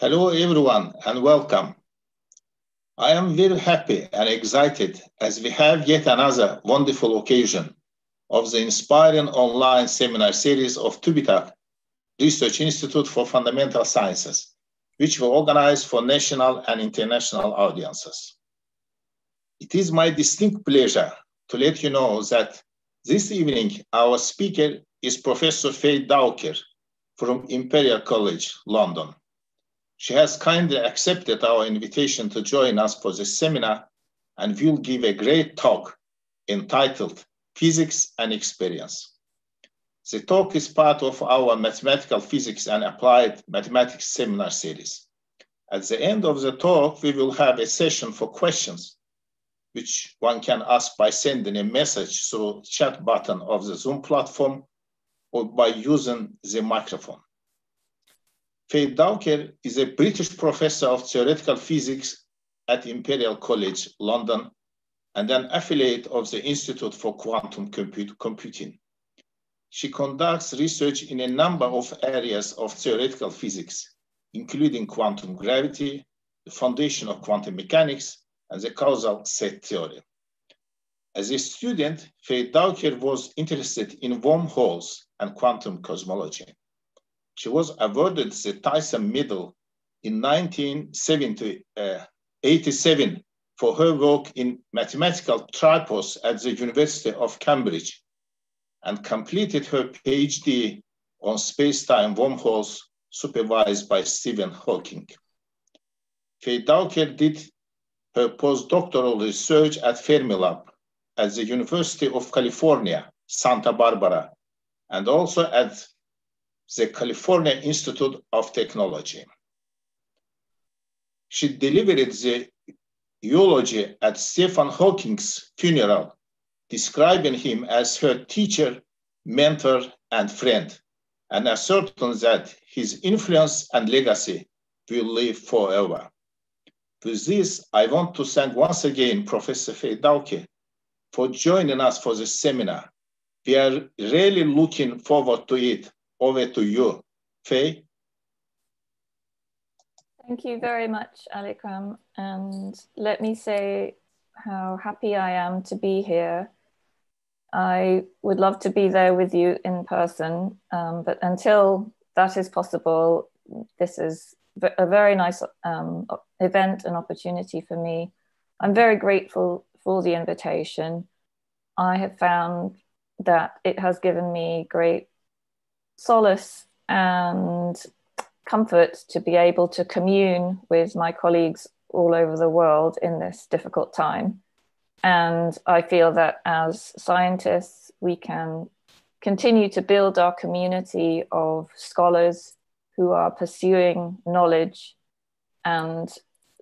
Hello, everyone, and welcome. I am very happy and excited as we have yet another wonderful occasion of the inspiring online seminar series of TÜBİTAK Research Institute for Fundamental Sciences, which we organize for national and international audiences. It is my distinct pleasure to let you know that this evening our speaker is Professor Fay Dowker from Imperial College, London. She has kindly accepted our invitation to join us for this seminar and will give a great talk entitled Physics and Experience. The talk is part of our Mathematical Physics and Applied Mathematics seminar series. At the end of the talk, we will have a session for questions, which one can ask by sending a message through chat button of the Zoom platform or by using the microphone. Fay is a British professor of theoretical physics at Imperial College, London, and an affiliate of the Institute for Quantum Comput Computing. She conducts research in a number of areas of theoretical physics, including quantum gravity, the foundation of quantum mechanics, and the causal set theory. As a student, Fay was interested in wormholes and quantum cosmology. She was awarded the Tyson Medal in 1987 uh, for her work in mathematical tripos at the University of Cambridge and completed her PhD on space-time wormholes supervised by Stephen Hawking. Fay Dowker did her postdoctoral research at Fermilab at the University of California, Santa Barbara, and also at the California Institute of Technology. She delivered the eulogy at Stephen Hawking's funeral describing him as her teacher, mentor, and friend, and asserting that his influence and legacy will live forever. With this, I want to thank once again Professor Dowker for joining us for this seminar. We are really looking forward to it. Over to you, Fay. Thank you very much, Alikram. And let me say how happy I am to be here I would love to be there with you in person, um, but until that is possible, this is a very nice um, event and opportunity for me. I'm very grateful for the invitation. I have found that it has given me great solace and comfort to be able to commune with my colleagues all over the world in this difficult time. And I feel that as scientists, we can continue to build our community of scholars who are pursuing knowledge and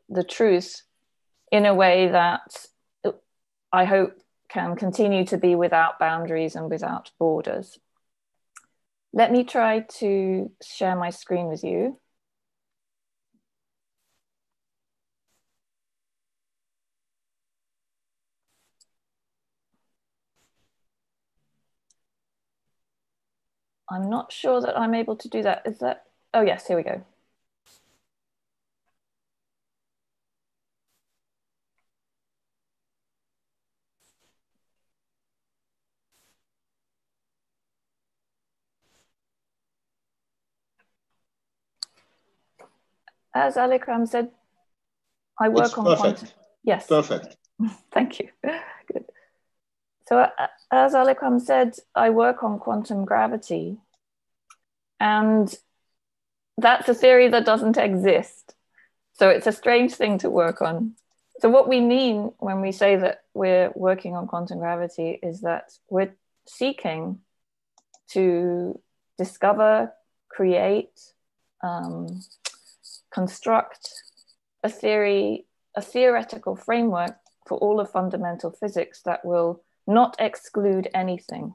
the truth in a way that I hope can continue to be without boundaries and without borders. Let me try to share my screen with you. I'm not sure that I'm able to do that. Is that, oh yes, here we go. As Alikram said, I work it's on perfect. quantum. Yes. Perfect. Thank you. Good. So, uh, as Alikram said, I work on quantum gravity. And that's a theory that doesn't exist. So, it's a strange thing to work on. So, what we mean when we say that we're working on quantum gravity is that we're seeking to discover, create, um, construct a theory, a theoretical framework for all of fundamental physics that will not exclude anything.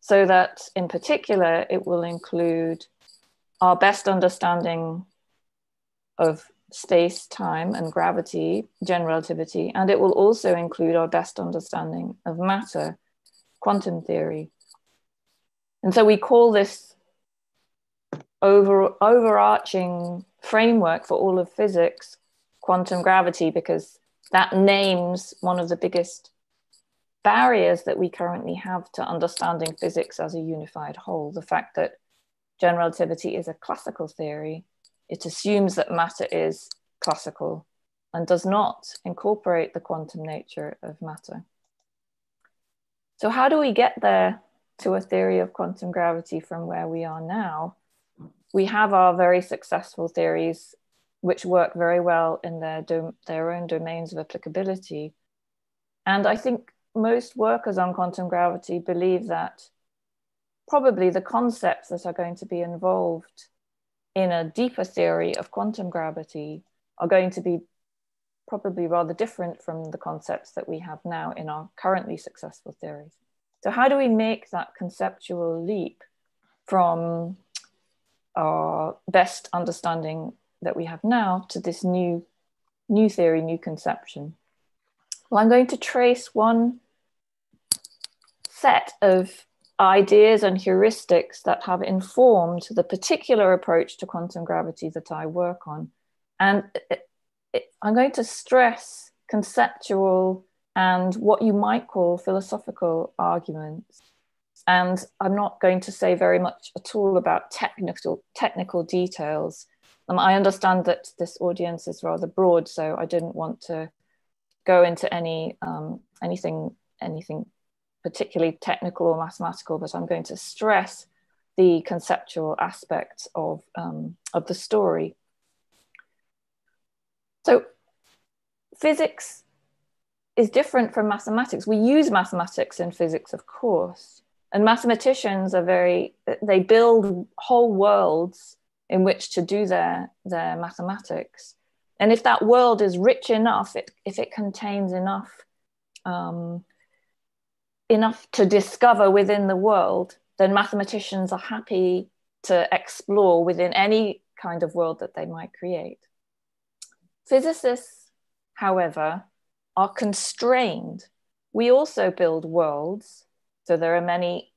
So that in particular, it will include our best understanding of space, time, and gravity, general relativity, and it will also include our best understanding of matter, quantum theory. And so we call this over, overarching framework for all of physics, quantum gravity, because that names one of the biggest barriers that we currently have to understanding physics as a unified whole. The fact that general relativity is a classical theory, it assumes that matter is classical and does not incorporate the quantum nature of matter. So, how do we get there to a theory of quantum gravity from where we are now? We have our very successful theories, which work very well in their, their own domains of applicability. And I think most workers on quantum gravity believe that probably the concepts that are going to be involved in a deeper theory of quantum gravity are going to be probably rather different from the concepts that we have now in our currently successful theories. So, how do we make that conceptual leap from our best understanding that we have now to this new, new theory, new conception? Well, I'm going to trace one set of ideas and heuristics that have informed the particular approach to quantum gravity that I work on. And it, it, I'm going to stress conceptual and what you might call philosophical arguments. And I'm not going to say very much at all about technical technical details. Um, I understand that this audience is rather broad, so I didn't want to go into any um, anything anything particularly technical or mathematical, but I'm going to stress the conceptual aspects of, um, of the story. So physics is different from mathematics. We use mathematics in physics, of course, and mathematicians are very, they build whole worlds in which to do their, their mathematics. And if that world is rich enough, it, if it contains enough um, enough to discover within the world, then mathematicians are happy to explore within any kind of world that they might create. Physicists, however, are constrained. We also build worlds. So there are many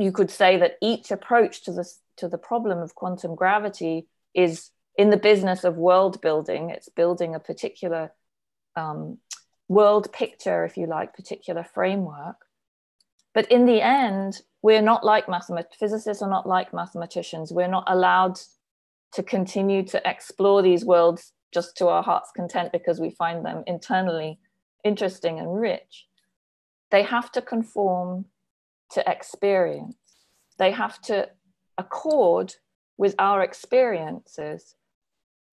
you could say that each approach to the, to the problem of quantum gravity is in the business of world building. It's building a particular um, world picture, if you like, particular framework. But in the end, we're not like mathemat- physicists are not like mathematicians. We're not allowed to continue to explore these worlds just to our heart's content because we find them internally interesting and rich. They have to conform to experience. They have to accord with our experiences.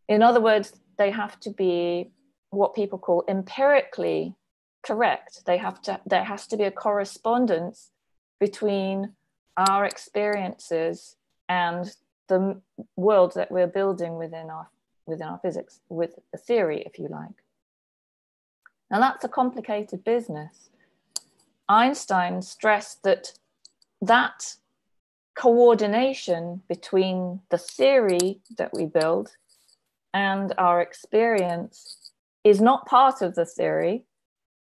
In other words, they have to be what people call empirically correct. They have to, there has to be a correspondence between our experiences and the world that we're building within our within our physics with a theory if you like now that's a complicated business einstein stressed that that coordination between the theory that we build and our experience is not part of the theory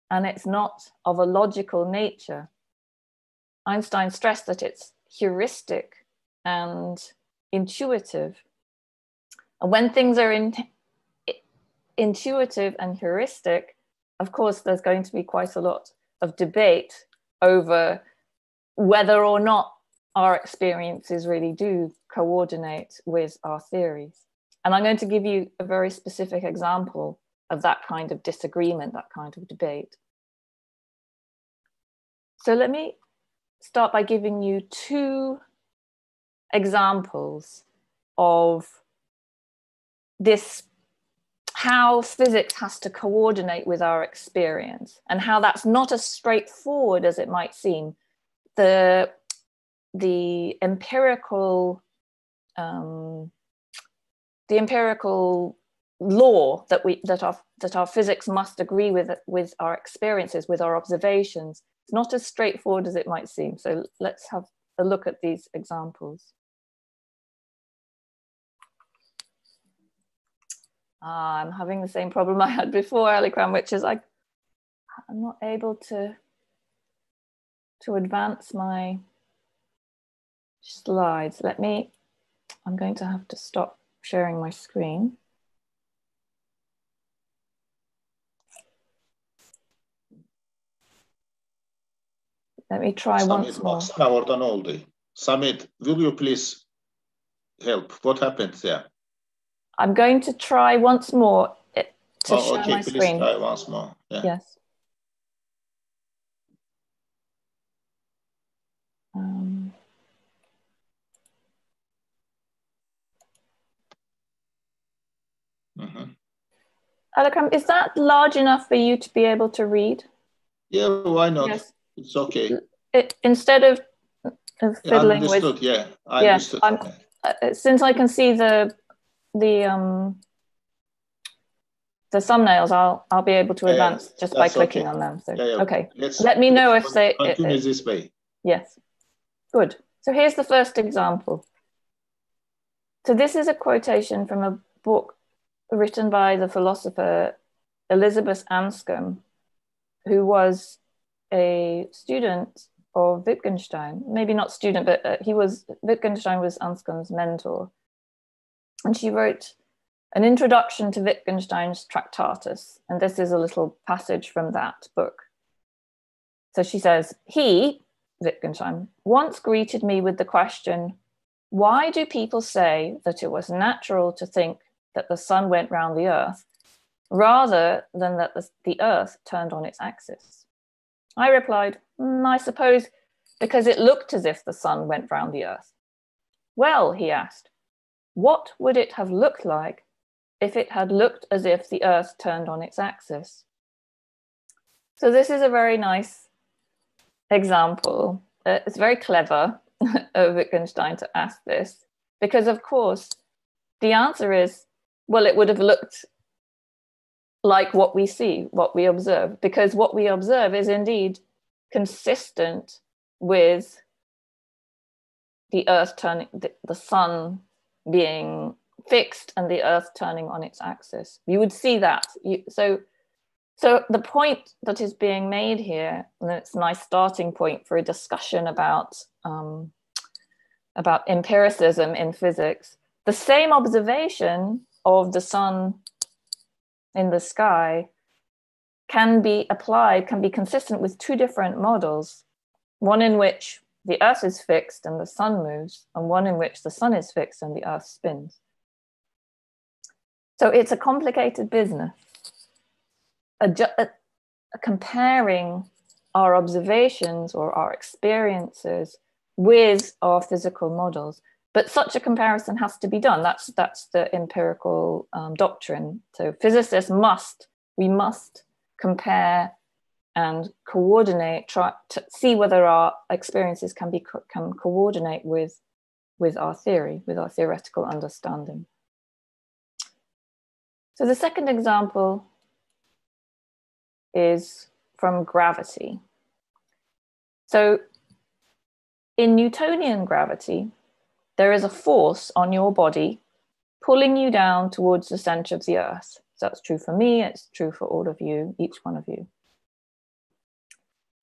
and it's not of a logical nature. Einstein stressed that it's heuristic and intuitive. And when things are in, intuitive and heuristic, of course, there's going to be quite a lot of debate over whether or not our experiences really do coordinate with our theories. And I'm going to give you a very specific example of that kind of disagreement, that kind of debate. So let me start by giving you two examples of this how physics has to coordinate with our experience and how that's not as straightforward as it might seem. The the empirical um, the empirical law that we that our that our physics must agree with with our experiences with our observations it's not as straightforward as it might seem. So let's have a look at these examples ah, i'm having the same problem i had before alikram which is i i'm not able to to advance my slides let me i'm going to have to stop sharing my screen. Let me try Samit, once more. baksana orada ne oldu? Samit, will you please help? What happened there? I'm going to try once more to oh, share okay, my please screen. try once more. Yeah. Yes. Um, Mhm. Alakram, is that large enough for you to be able to read? Yeah, why not? Yes. It's okay. It, instead of, of Yeah, fiddling with understood. Yeah, I Yeah, understood. I'm- uh, since I can see the the um the thumbnails, I'll I'll be able to Yeah, advance just by clicking okay. on them. So Yeah, yeah. okay, Let's let me know if they- continue uh, this way. yes, good. So here's the first example. So this is a quotation from a book written by the philosopher Elizabeth Anscombe, who was a student of Wittgenstein. Maybe not student, but uh, he was Wittgenstein was Anscombe's mentor, and she wrote an introduction to Wittgenstein's Tractatus, and this is a little passage from that book. So she says, he, Wittgenstein, once greeted me with the question, why do people say that it was natural to think that the sun went round the earth rather than that the, earth turned on its axis? I replied, "Mm, I suppose because it looked as if the sun went round the earth. Well, he asked, what would it have looked like if it had looked as if the earth turned on its axis? So, this is a very nice example. Uh, it's very clever of Wittgenstein to ask this because, of course, the answer is well, it would have looked like what we see, what we observe, because what we observe is indeed consistent with the earth turning, the, the sun being fixed and the earth turning on its axis. You would see that. You, so, so the point that is being made here, and it's a nice starting point for a discussion about um, about empiricism in physics. The same observation of the sun in the sky can be applied, can be consistent with two different models. One in which the earth is fixed and the sun moves, and one in which the sun is fixed and the earth spins. So it's a complicated business. Comparing our observations or our experiences with our physical models. But such a comparison has to be done. That's that's the empirical um, doctrine. So physicists must we must compare and coordinate, try to see whether our experiences can be can coordinate with with our theory, with our theoretical understanding. So the second example is from gravity. So in Newtonian gravity, there is a force on your body pulling you down towards the center of the earth. So that's true for me, it's true for all of you, each one of you.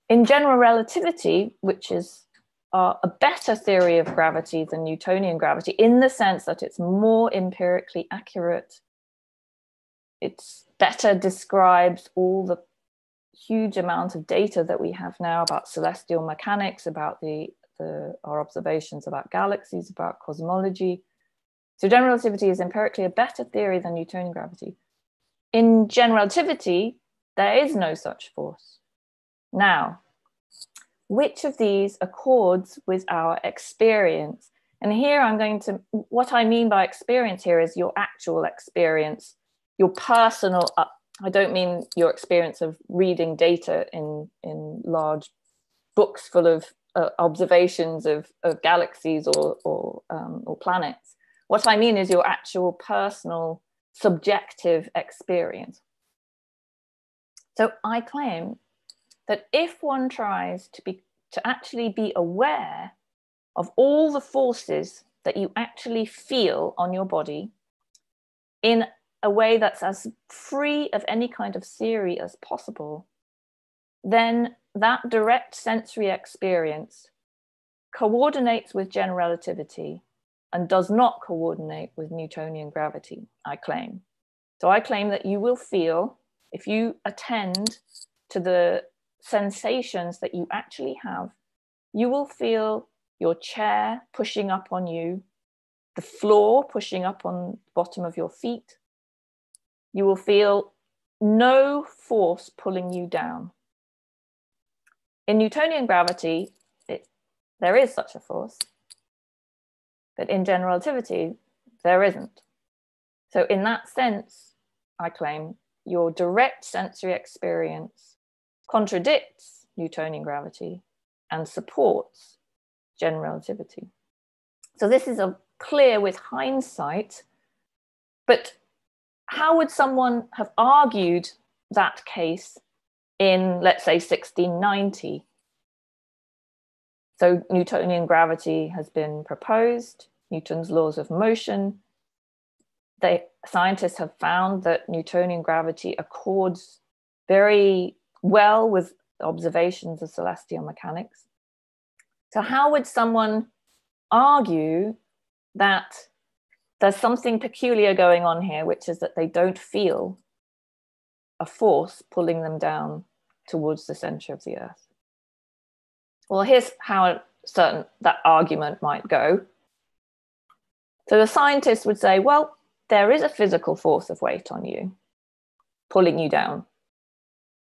In general relativity, which is uh, a better theory of gravity than Newtonian gravity, in the sense that it's more empirically accurate, it's better describes all the huge amount of data that we have now about celestial mechanics, about the, the our observations about galaxies, about cosmology. So general relativity is empirically a better theory than Newtonian gravity. In general relativity, there is no such force. Now, which of these accords with our experience? And here I'm going to, what I mean by experience here is your actual experience, your personal, uh, I don't mean your experience of reading data in, in large books full of uh, observations of, of galaxies or, or, um, or planets. What I mean is your actual personal subjective experience. So I claim that if one tries to be to actually be aware of all the forces that you actually feel on your body in a way that's as free of any kind of theory as possible, then that direct sensory experience coordinates with general relativity and does not coordinate with Newtonian gravity, I claim. So I claim that you will feel, if you attend to the sensations that you actually have, you will feel your chair pushing up on you, the floor pushing up on the bottom of your feet. You will feel no force pulling you down. In Newtonian gravity, it, there is such a force, but in general relativity, there isn't. So, in that sense, I claim your direct sensory experience contradicts Newtonian gravity and supports general relativity. So, this is a clear with hindsight, but how would someone have argued that case in, let's say, 1690? So, Newtonian gravity has been proposed, Newton's laws of motion. They, scientists have found that Newtonian gravity accords very well with observations of celestial mechanics. So, how would someone argue that there's something peculiar going on here, which is that they don't feel a force pulling them down towards the center of the earth. Well, here's how certain that argument might go. So the scientist would say, well, there is a physical force of weight on you, pulling you down.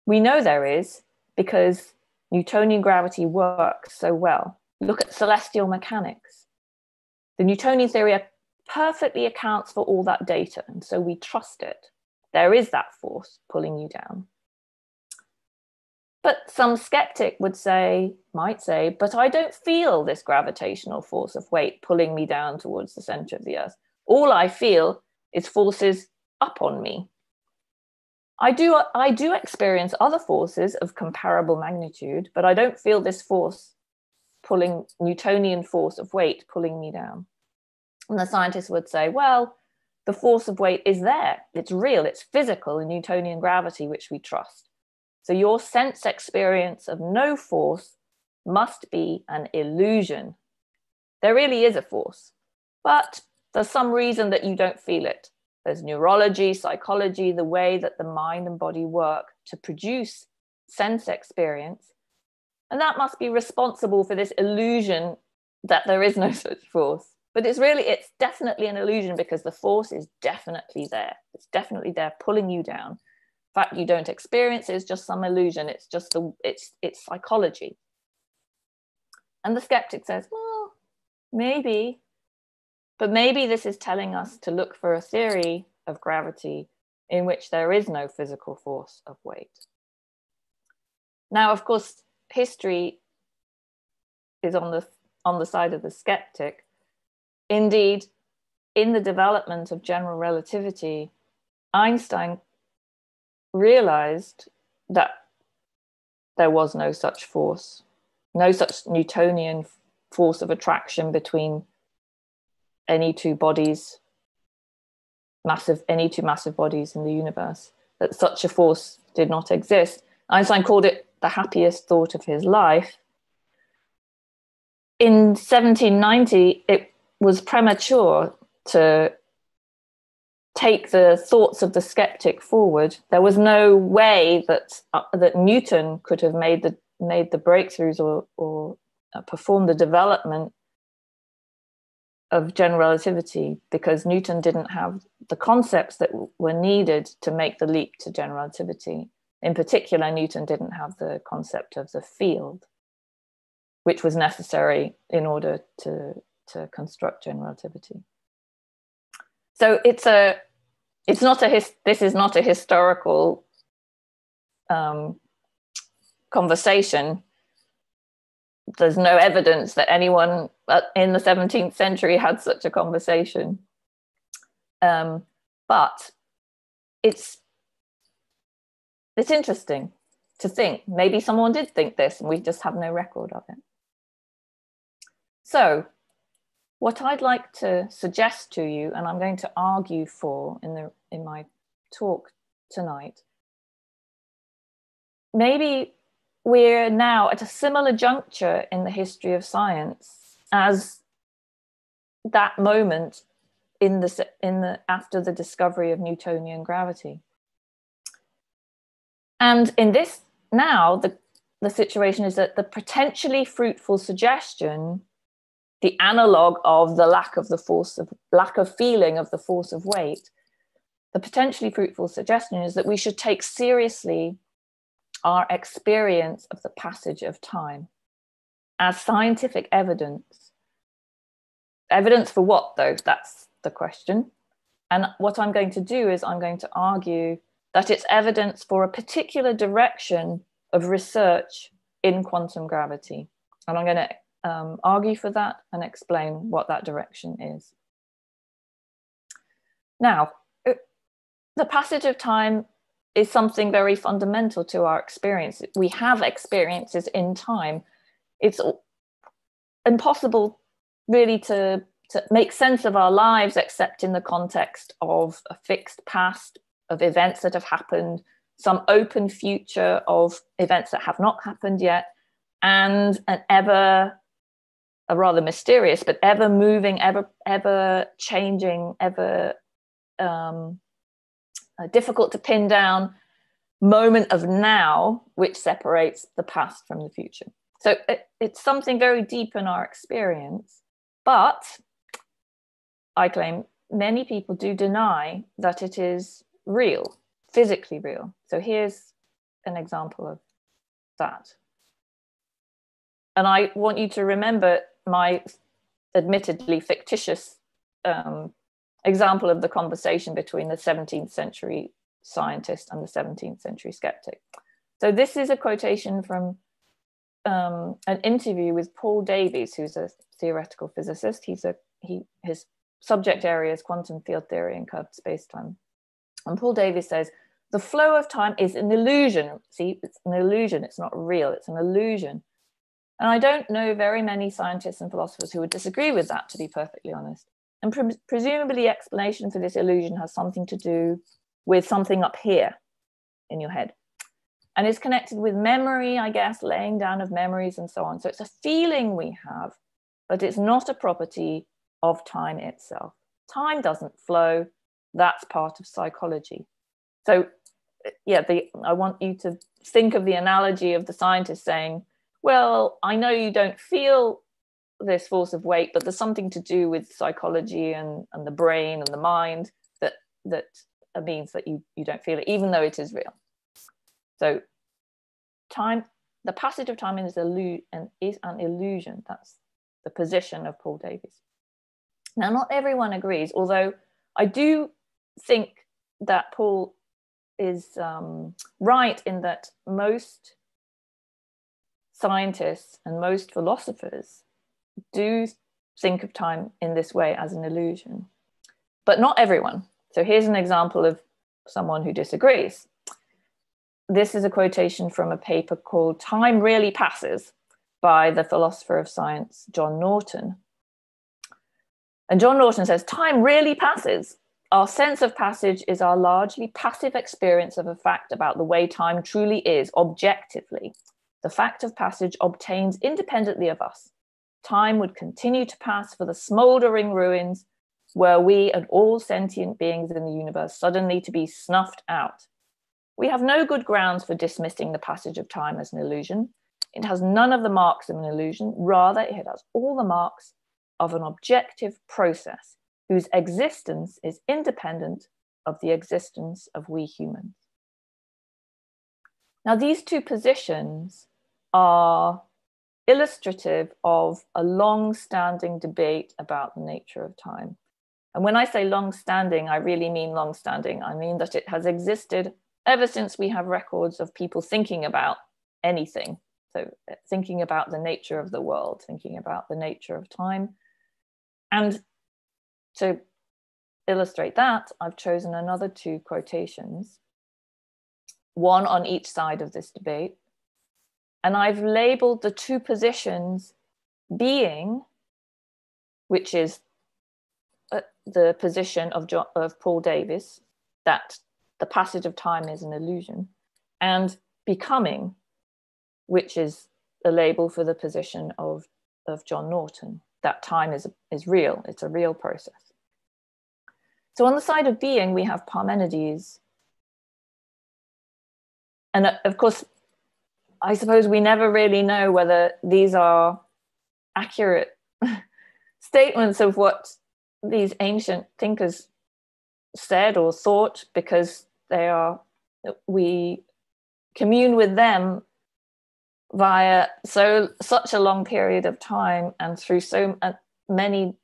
We know there is because Newtonian gravity works so well. Look at celestial mechanics. The Newtonian theory perfectly accounts for all that data, and so we trust it. There is that force pulling you down. But some skeptic would say, might say, but I don't feel this gravitational force of weight pulling me down towards the center of the earth. All I feel is forces up on me. I do, I do experience other forces of comparable magnitude, but I don't feel this force pulling, Newtonian force of weight pulling me down. And the scientists would say, well, the force of weight is there. It's real, it's physical in Newtonian gravity, which we trust. So your sense experience of no force must be an illusion. There really is a force, but there's some reason that you don't feel it. There's neurology, psychology, the way that the mind and body work to produce sense experience. And that must be responsible for this illusion that there is no such force. But it's really it's definitely an illusion because the force is definitely there. It's definitely there pulling you down. In fact you don't experience it, it's just some illusion. It's just the it's it's psychology. And the skeptic says well maybe but maybe this is telling us to look for a theory of gravity in which there is no physical force of weight. Now of course history is on the on the side of the skeptic. Indeed, in the development of general relativity, Einstein realized that there was no such force, no such Newtonian force of attraction between any two bodies, massive, any two massive bodies in the universe, that such a force did not exist. Einstein called it the happiest thought of his life. In 1790, it was premature to take the thoughts of the skeptic forward. There was no way that uh, that Newton could have made the made the breakthroughs or or uh, performed the development of general relativity because Newton didn't have the concepts that were needed to make the leap to general relativity. In particular, Newton didn't have the concept of the field, which was necessary in order to to construct general relativity. So it's a, it's not a his, this is not a historical um, conversation. There's no evidence that anyone in the 17th century had such a conversation. Um, but it's it's interesting to think maybe someone did think this and we just have no record of it. So what I'd like to suggest to you, and I'm going to argue for in, the, in my talk tonight, maybe we're now at a similar juncture in the history of science as that moment in the in the after the discovery of Newtonian gravity. And in this now the the situation is that the potentially fruitful suggestion, the analog of the lack of the force of lack of feeling of the force of weight, the potentially fruitful suggestion is that we should take seriously our experience of the passage of time as scientific evidence. Evidence for what, though? That's the question. And what I'm going to do is I'm going to argue that it's evidence for a particular direction of research in quantum gravity. And I'm going to um, argue for that and explain what that direction is. Now, uh, the passage of time is something very fundamental to our experience. We have experiences in time. It's impossible really to, to make sense of our lives except in the context of a fixed past, of events that have happened, some open future of events that have not happened yet, and an ever a rather mysterious but ever moving ever ever changing ever um, uh, difficult to pin down moment of now which separates the past from the future. So it, it's something very deep in our experience but i claim many people do deny that it is real physically real. So here's an example of that. And i want you to remember my admittedly fictitious um, example of the conversation between the 17th century scientist and the 17th century skeptic. So this is a quotation from um, an interview with Paul Davies, who's a theoretical physicist. He's a he his subject area is quantum field theory and curved spacetime. And Paul Davies says the flow of time is an illusion. See, it's an illusion. It's not real. It's an illusion. And I don't know very many scientists and philosophers who would disagree with that, to be perfectly honest. And pre- presumably, explanation for this illusion has something to do with something up here in your head. And it's connected with memory, I guess, laying down of memories and so on. So it's a feeling we have, but it's not a property of time itself. Time doesn't flow. That's part of psychology. So, yeah, the, I want you to think of the analogy of the scientist saying, Well, I know you don't feel this force of weight, but there's something to do with psychology and, and the brain and the mind that that means that you, you don't feel it, even though it is real. So time, the passage of time is, illu- and is an illusion. That's the position of Paul Davies. Now, not everyone agrees, although I do think that Paul is um, right in that most scientists and most philosophers do think of time in this way as an illusion, but not everyone. So here's an example of someone who disagrees. This is a quotation from a paper called Time Really Passes by the philosopher of science, John Norton. And John Norton says, Time really passes. Our sense of passage is our largely passive experience of a fact about the way time truly is, objectively. The fact of passage obtains independently of us time would continue to pass for the smouldering ruins were we and all sentient beings in the universe suddenly to be snuffed out. We have no good grounds for dismissing the passage of time as an illusion. It has none of the marks of an illusion, rather, it has all the marks of an objective process whose existence is independent of the existence of we humans. Now, these two positions are illustrative of a long standing debate about the nature of time. And when I say long standing, I really mean long standing. I mean that it has existed ever since we have records of people thinking about anything. So, uh, thinking about the nature of the world, thinking about the nature of time. And to illustrate that, I've chosen another two quotations, one on each side of this debate. And I've labeled the two positions being, which is uh, the position of, of Paul Davies, that the passage of time is an illusion, and becoming, which is a label for the position of, of John Norton. that time is, is real, it's a real process. So on the side of being, we have Parmenides. And uh, of course, I suppose we never really know whether these are accurate statements of what these ancient thinkers said or thought because they are we commune with them via so such a long period of time and through so many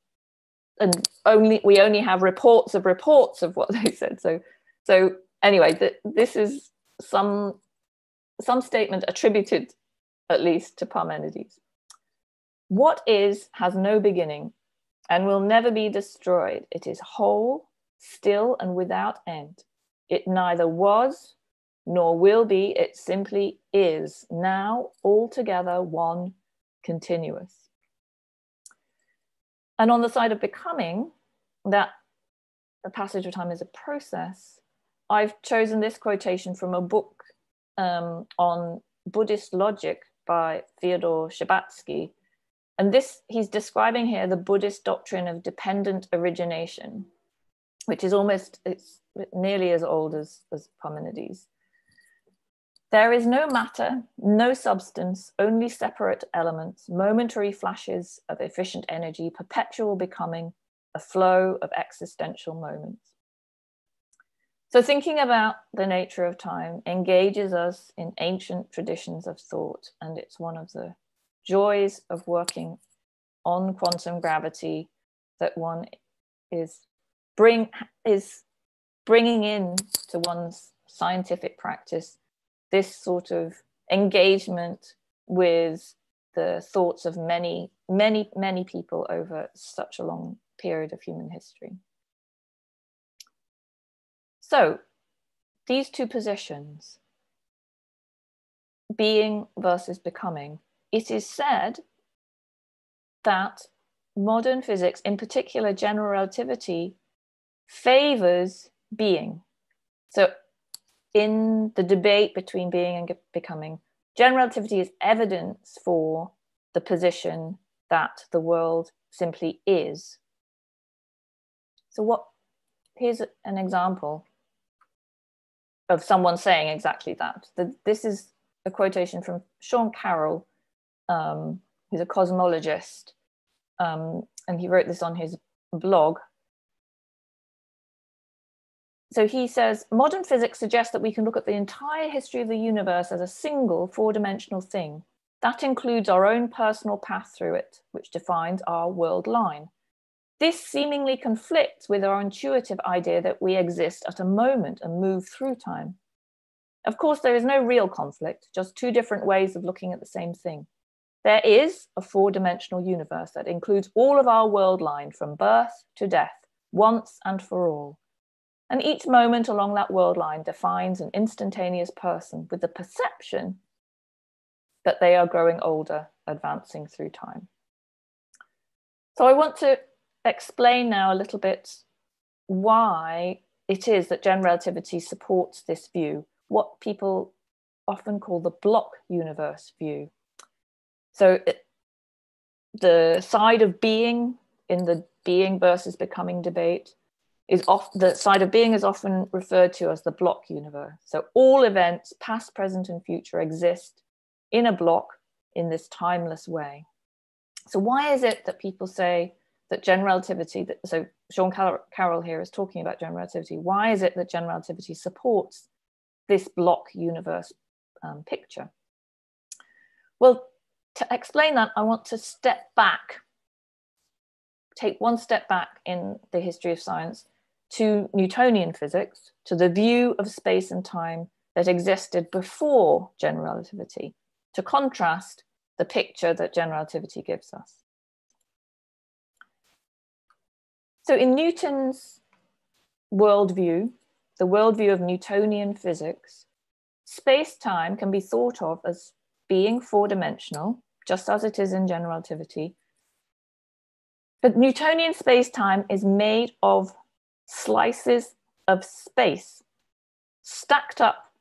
and only we only have reports of reports of what they said. So so anyway th- this is some some statement attributed at least to parmenides. What is has no beginning and will never be destroyed. It is whole still and without end. It neither was nor will be, it simply is now altogether one continuous. And on the side of becoming, that the passage of time is a process, I've chosen this quotation from a book um, on Buddhist logic by Fyodor Stcherbatsky. And this, he's describing here the Buddhist doctrine of dependent origination, which is almost, it's nearly as old as, as Parmenides. There is no matter, no substance, only separate elements, momentary flashes of efficient energy, perpetual becoming, a flow of existential moments. So, thinking about the nature of time engages us in ancient traditions of thought, and it's one of the joys of working on quantum gravity that one is bring is bringing in to one's scientific practice this sort of engagement with the thoughts of many, many, many people over such a long period of human history. So, these two positions, being versus becoming, it is said that modern physics, in particular general relativity, favors being. So in the debate between being and becoming, general relativity is evidence for the position that the world simply is. So, what here's an example of someone saying exactly that. This is a quotation from Sean Carroll, um, who's a cosmologist, um, and he wrote this on his blog so he says modern physics suggests that we can look at the entire history of the universe as a single four dimensional thing. That includes our own personal path through it, which defines our world line. This seemingly conflicts with our intuitive idea that we exist at a moment and move through time. Of course, there is no real conflict, just two different ways of looking at the same thing. There is a four dimensional universe that includes all of our world line from birth to death, once and for all. And each moment along that world line defines an instantaneous person with the perception that they are growing older, advancing through time. So I want to explain now a little bit why it is that general relativity supports this view, what people often call the block universe view. So it, the side of being in the being versus becoming debate is off the side of being is often referred to as the block universe. So all events, past, present, and future, exist in a block in this timeless way. So why is it that people say that general relativity, that, so Sean Carroll here is talking about general relativity, why is it that general relativity supports this block universe um, picture? Well, to explain that, I want to step back, take one step back in the history of science to Newtonian physics, to the view of space and time that existed before general relativity, to contrast the picture that general relativity gives us. So in Newton's worldview, the worldview of Newtonian physics, space-time can be thought of as being four-dimensional, just as it is in general relativity. But Newtonian space-time is made of slices of space stacked up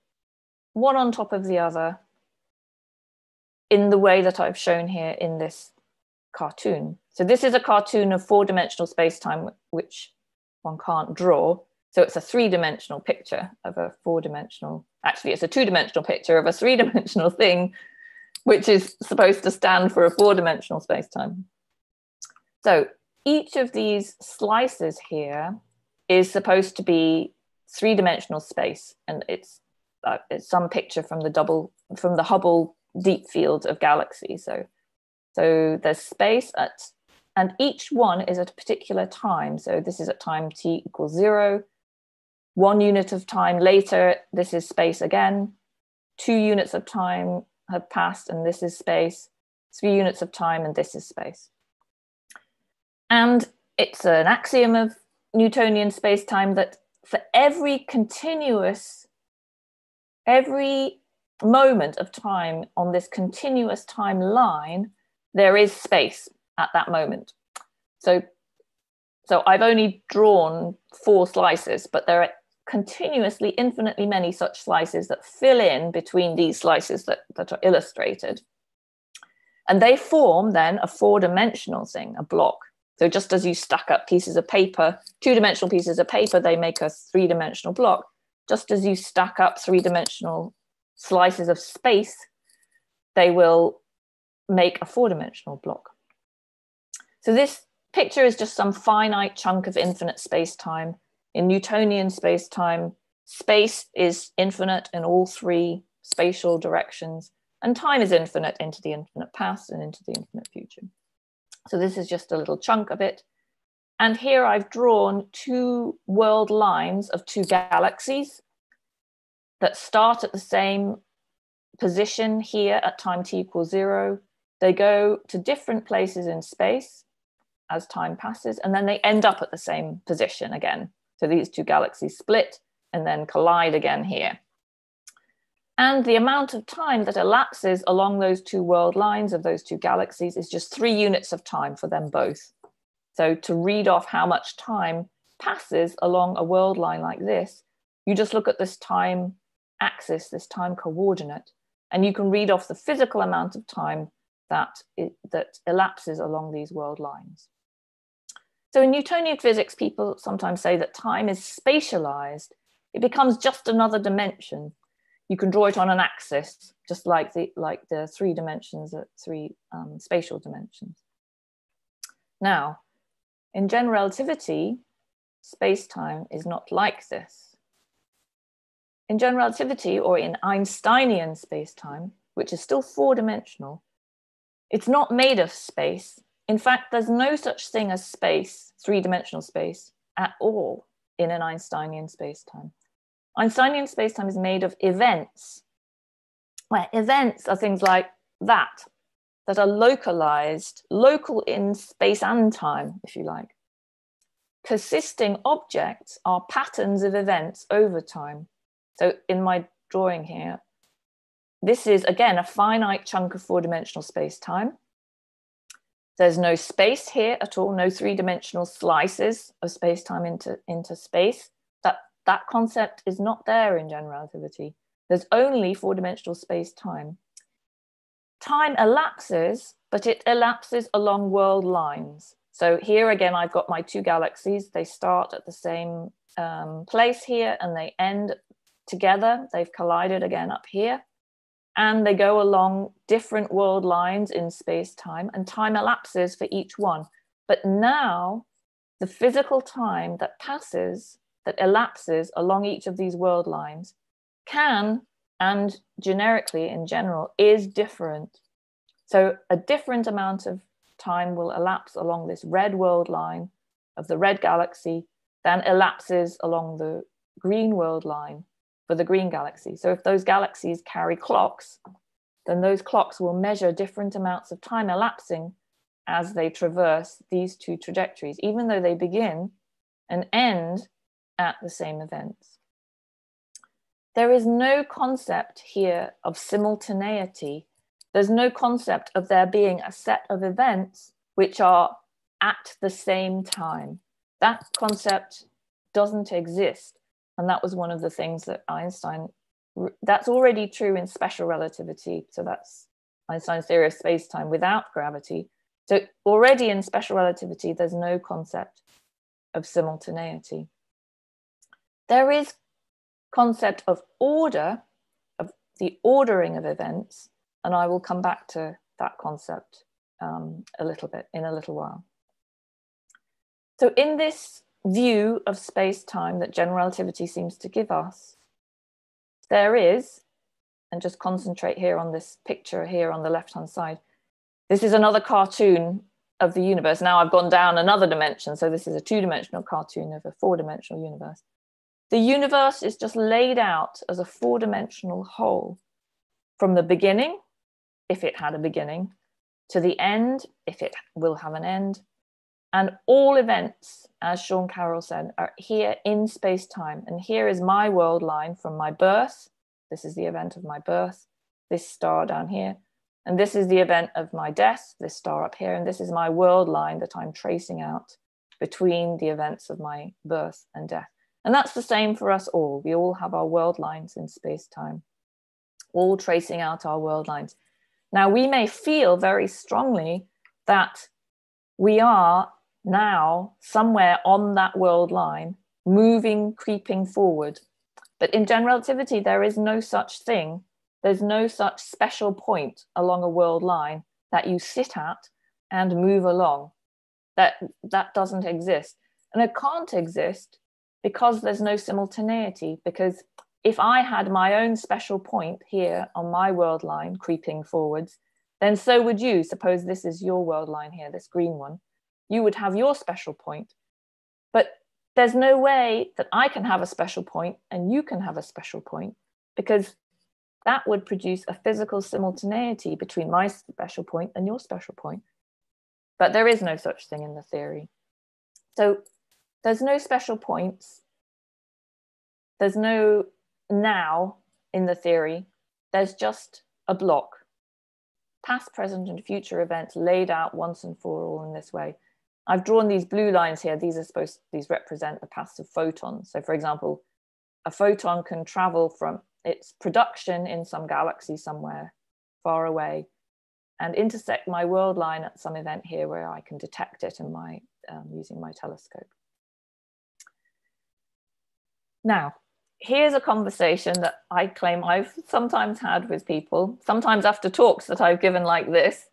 one on top of the other in the way that I've shown here in this cartoon. So this is a cartoon of four-dimensional space-time, which one can't draw. So it's a three-dimensional picture of a four-dimensional, actually it's a two-dimensional picture of a three-dimensional thing, which is supposed to stand for a four-dimensional space-time. So each of these slices here is supposed to be three-dimensional space, and it's, uh, it's some picture from the double from the Hubble deep field of galaxies. So, so there's space at, and each one is at a particular time. So this is at time t equals zero. One unit of time later, this is space again. Two units of time have passed, and this is space. Three units of time, and this is space. And it's an axiom of Newtonian space-time that for every continuous, every moment of time on this continuous time line, there is space at that moment. So, so I've only drawn four slices, but there are continuously infinitely many such slices that fill in between these slices that, that are illustrated. And they form then a four-dimensional thing, a block. So just as you stack up pieces of paper, two-dimensional pieces of paper, they make a three-dimensional block. Just as you stack up three-dimensional slices of space, they will make a four-dimensional block. So this picture is just some finite chunk of infinite space-time. In Newtonian space-time, space is infinite in all three spatial directions, and time is infinite into the infinite past and into the infinite future. So this is just a little chunk of it. And here I've drawn two world lines of two galaxies that start at the same position here at time t equals zero. They go to different places in space as time passes, and then they end up at the same position again. So these two galaxies split and then collide again here. And the amount of time that elapses along those two world lines of those two galaxies is just three units of time for them both. So to read off how much time passes along a world line like this, you just look at this time axis, this time coordinate, and you can read off the physical amount of time that, it, that elapses along these world lines. So in Newtonian physics, people sometimes say that time is spatialized. It becomes just another dimension you can draw it on an axis, just like the, like the three dimensions at three um, spatial dimensions. Now, in general relativity, space-time is not like this. In general relativity, or in Einsteinian space-time, which is still four-dimensional, it's not made of space. In fact, there's no such thing as space, three-dimensional space, at all in an Einsteinian space-time. Einsteinian spacetime is made of events, where events are things like that, that are localized, local in space and time, if you like. Persisting objects are patterns of events over time. So in my drawing here, this is again a finite chunk of four-dimensional space-time. There's no space here at all, no three-dimensional slices of space-time into, into space that that concept is not there in general relativity. There's only four dimensional space time. Time elapses, but it elapses along world lines. So here again, I've got my two galaxies. They start at the same um, place here and they end together. They've collided again up here. And they go along different world lines in space time, and time elapses for each one. But now, the physical time that passes that elapses along each of these world lines can and generically in general is different. So a different amount of time will elapse along this red world line of the red galaxy than elapses along the green world line for the green galaxy. So if those galaxies carry clocks, then those clocks will measure different amounts of time elapsing as they traverse these two trajectories, even though they begin and end at the same events. There is no concept here of simultaneity. There's no concept of there being a set of events which are at the same time. That concept doesn't exist. And that was one of the things that Einstein, that's already true in special relativity. So that's Einstein's theory of space time without gravity. So already in special relativity, there's no concept of simultaneity. There is concept of order, of the ordering of events, and I will come back to that concept um, a little bit in a little while. So in this view of space-time that general relativity seems to give us, there is, and just concentrate here on this picture here on the left-hand side, this is another cartoon of the universe. Now I've gone down another dimension, so this is a two-dimensional cartoon of a four-dimensional universe. The universe is just laid out as a four-dimensional whole from the beginning, if it had a beginning, to the end, if it will have an end, and all events, as Sean Carroll said, are here in space time. And here is my world line from my birth. This is the event of my birth, this star down here. And this is the event of my death, this star up here. And this is my world line that I'm tracing out between the events of my birth and death. And that's the same for us all. We all have our world lines in space time, all tracing out our world lines. Now, we may feel very strongly that we are now somewhere on that world line, moving, creeping forward. But in general relativity, there is no such thing. There's no such special point along a world line that you sit at and move along. That, that doesn't exist. And it can't exist because there's no simultaneity. Because if I had my own special point here on my world line creeping forwards, then so would you. Suppose this is your world line here, this green one you would have your special point. But there's no way that I can have a special point and you can have a special point because that would produce a physical simultaneity between my special point and your special point. But there is no such thing in the theory. So there's no special points. There's no now in the theory. There's just a block. Past, present, and future events laid out once and for all in this way. I've drawn these blue lines here. These are supposed, these represent the paths of photons. So for example, a photon can travel from its production in some galaxy somewhere far away and intersect my world line at some event here where I can detect it in my, um, using my telescope. Now, here's a conversation that I claim I've sometimes had with people, sometimes after talks that I've given like this,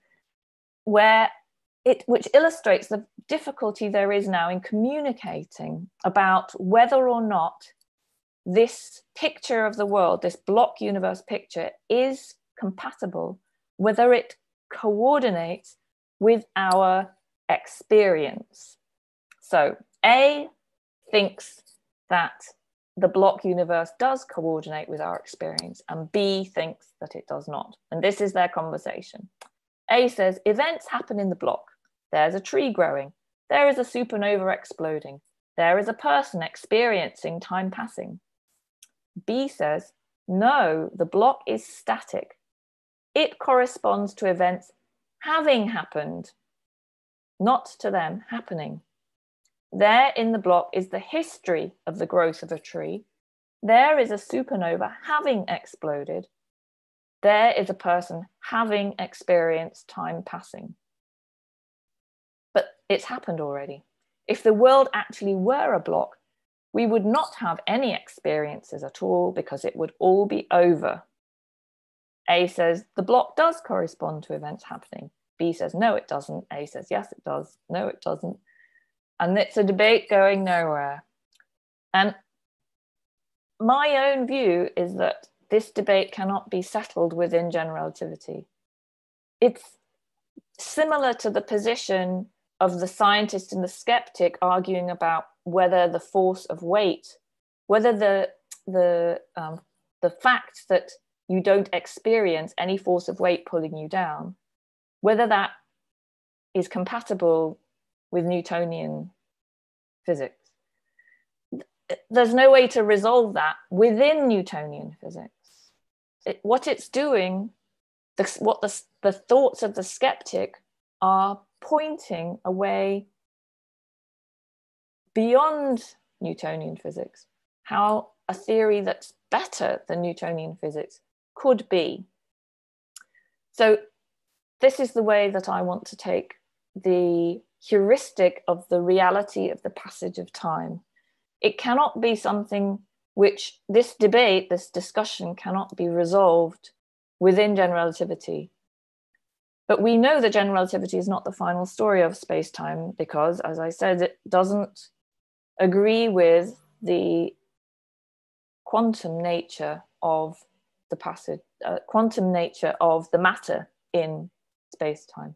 where it which illustrates the difficulty there is now in communicating about whether or not this picture of the world, this block universe picture, is compatible, whether it coordinates with our experience. So, A thinks that the block universe does coordinate with our experience, and B thinks that it does not. And this is their conversation. A says events happen in the block. There's a tree growing. There is a supernova exploding. There is a person experiencing time passing. B says, no, the block is static. It corresponds to events having happened, not to them happening. There in the block is the history of the growth of a tree. There is a supernova having exploded. There is a person having experienced time passing it's happened already. If the world actually were a block, we would not have any experiences at all because it would all be over. A says the block does correspond to events happening. B says no, it doesn't. A says yes, it does. No, it doesn't. And it's a debate going nowhere. And my own view is that this debate cannot be settled within general relativity. It's similar to the position of the scientist and the skeptic arguing about whether the force of weight, whether the the um, the fact that you don't experience any force of weight pulling you down, whether that is compatible with Newtonian physics. There's no way to resolve that within Newtonian physics. It, what it's doing, the, what the, the thoughts of the skeptic are pointing away beyond Newtonian physics, how a theory that's better than Newtonian physics could be. So, this is the way that I want to take the heuristic of the reality of the passage of time. It cannot be something which this debate, this discussion cannot be resolved within general relativity. But we know that general relativity is not the final story of space time because, as I said, it doesn't agree with the quantum nature of the passage, uh, quantum nature of the matter in space time.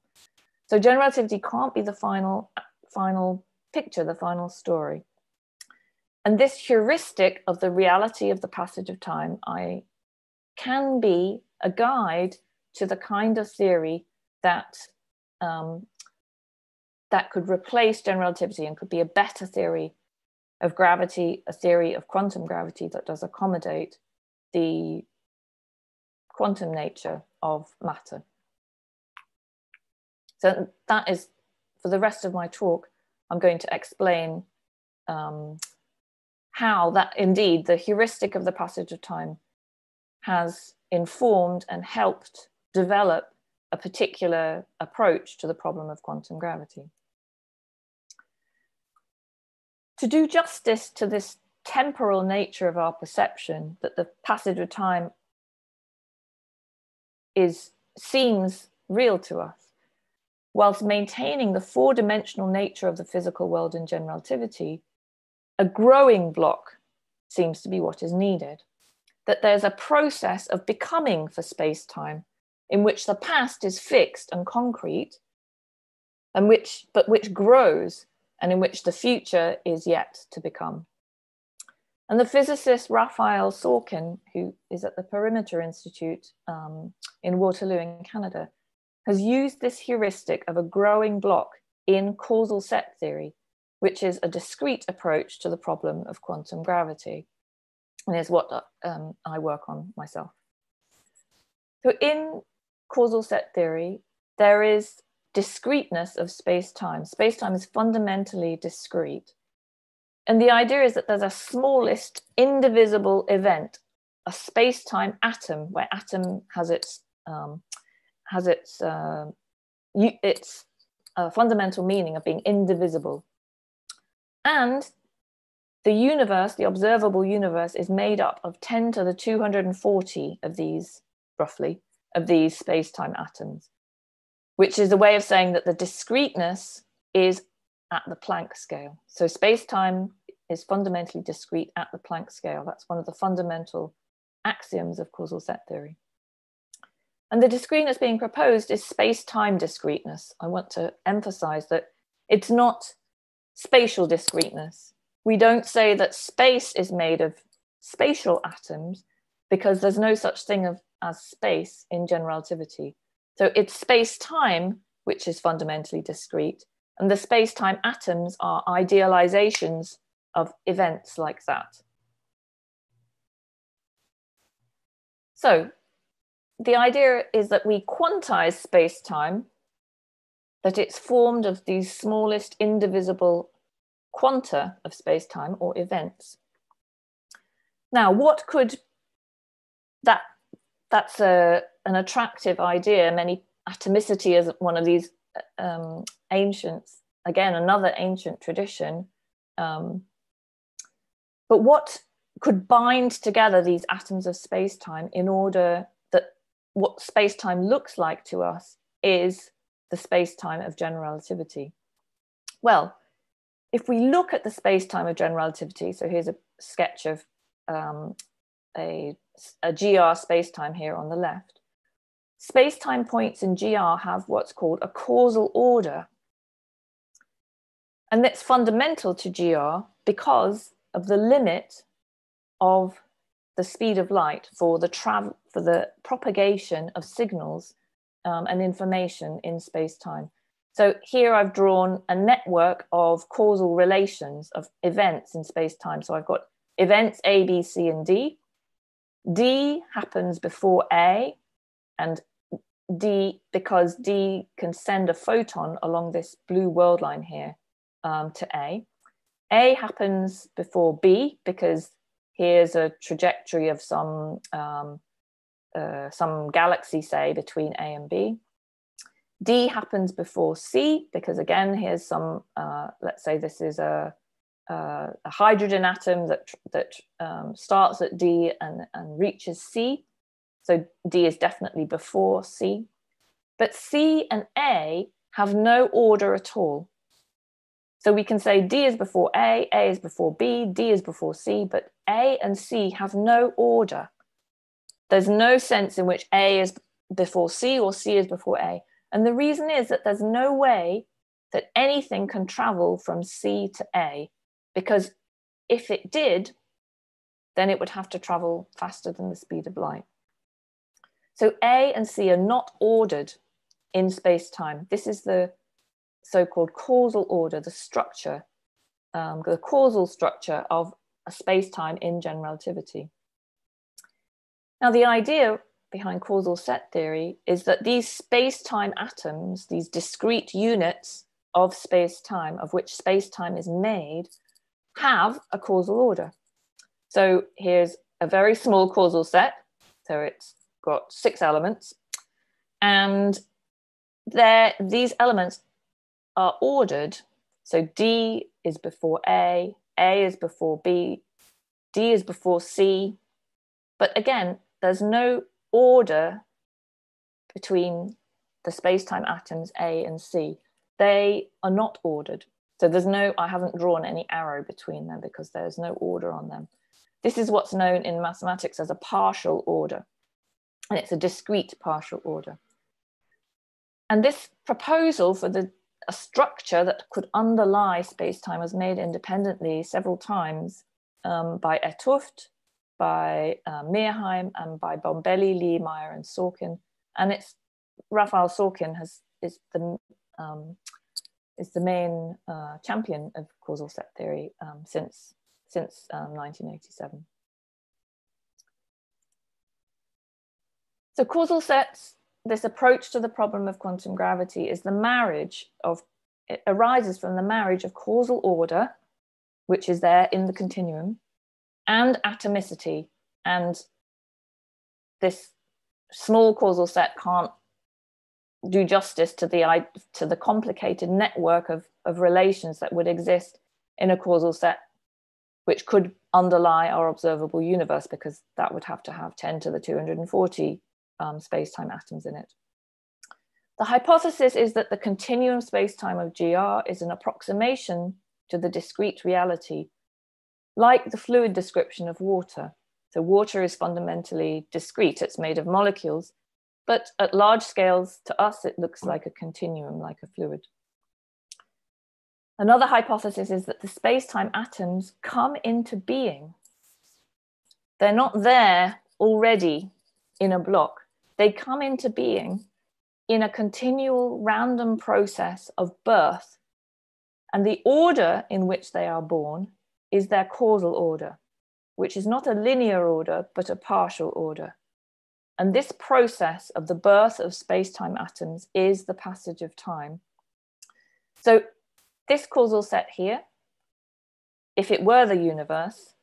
So general relativity can't be the final, final picture, the final story. And this heuristic of the reality of the passage of time, I can be a guide to the kind of theory that um, that could replace general relativity and could be a better theory of gravity, a theory of quantum gravity that does accommodate the quantum nature of matter. So that is, for the rest of my talk, I'm going to explain um, how that indeed the heuristic of the passage of time has informed and helped develop a particular approach to the problem of quantum gravity. To do justice to this temporal nature of our perception, that the passage of time is seems real to us, whilst maintaining the four-dimensional nature of the physical world in general relativity, a growing block seems to be what is needed. That there's a process of becoming for space-time in which the past is fixed and concrete, and which, but which grows and in which the future is yet to become. And the physicist Rafael Sorkin, who is at the Perimeter Institute um, in Waterloo in Canada, has used this heuristic of a growing block in causal set theory, which is a discrete approach to the problem of quantum gravity, and is what um, I work on myself. So, in causal set theory, there is discreteness of space time. Space time is fundamentally discrete. And the idea is that there's a smallest indivisible event, a space time atom, where atom has its um, has its uh, its uh, fundamental meaning of being indivisible. And the universe, the observable universe, is made up of 10 to the 240 of these, roughly, of these space time atoms, which is a way of saying that the discreteness is at the Planck scale. So space time is fundamentally discrete at the Planck scale. That's one of the fundamental axioms of causal set theory. And the discreteness being proposed is space-time discreteness. I want to emphasize that it's not spatial discreteness. We don't say that space is made of spatial atoms because there's no such thing of, as space in general relativity. So it's space-time which is fundamentally discrete, and the space-time atoms are idealizations of events like that. So the idea is that we quantize space time, that it's formed of these smallest indivisible quanta of space time or events. Now, what could that that's a, an attractive idea. Many atomicity is one of these um, ancients, again, another ancient tradition. Um, but what could bind together these atoms of space time in order that what space time looks like to us is the space time of general relativity. Well, if we look at the space time of general relativity, so here's a sketch of um, a, a GR spacetime here on the left. Spacetime points in GR have what's called a causal order. And that's fundamental to GR because of the limit of the speed of light for the travel for the propagation of signals um, and information in space-time. So here I've drawn a network of causal relations of events in space-time. So I've got events A, B, C, and D. D happens before A, and D, because D can send a photon along this blue world line here um, to A. A happens before B because here's a trajectory of some um, uh, some galaxy, say, between A and B. D happens before C because again, here's some, uh, let's say this is a, a, a hydrogen atom that, that um, starts at D and, and reaches C. So D is definitely before C. But C and A have no order at all. So we can say D is before A, A is before B, D is before C, but A and C have no order. There's no sense in which A is before C or C is before A. And the reason is that there's no way that anything can travel from C to A, because if it did, then it would have to travel faster than the speed of light. So A and C are not ordered in space time. This is the so called causal order, the structure, um, the causal structure of a space time in general relativity. Now, the idea behind causal set theory is that these space-time atoms, these discrete units of space-time, of which space-time is made, have a causal order. So here's a very small causal set. So it's got six elements. And there, these elements are ordered. So D is before A, A is before B, D is before C. But again, there's no order between the space-time atoms A and C. They are not ordered. So there's no, I haven't drawn any arrow between them because there's no order on them. This is what's known in mathematics as a partial order. And it's a discrete partial order. And this proposal for the a structure that could underlie space-time was made independently several times um, by 't Hooft by uh, Myrheim and by Bombelli, Lee, Meyer, and Sorkin. And it's Rafael Sorkin has is the um, is the main uh, champion of causal set theory um, since since 1987. Um, so causal sets, this approach to the problem of quantum gravity is the marriage of, it arises from the marriage of causal order, which is there in the continuum, and atomicity. And this small causal set can't do justice to the, to the complicated network of, of relations that would exist in a causal set, which could underlie our observable universe, because that would have to have 10 to the 240 um, space-time atoms in it. The hypothesis is that the continuum space-time of GR is an approximation to the discrete reality like the fluid description of water. So water is fundamentally discrete, it's made of molecules, but at large scales, to us, it looks like a continuum, like a fluid. Another hypothesis is that the space-time atoms come into being. They're not there already in a block. They come into being in a continual random process of birth. And the order in which they are born is their causal order, which is not a linear order, but a partial order. And this process of the birth of space-time atoms is the passage of time. So this causal set here, if it were the universe,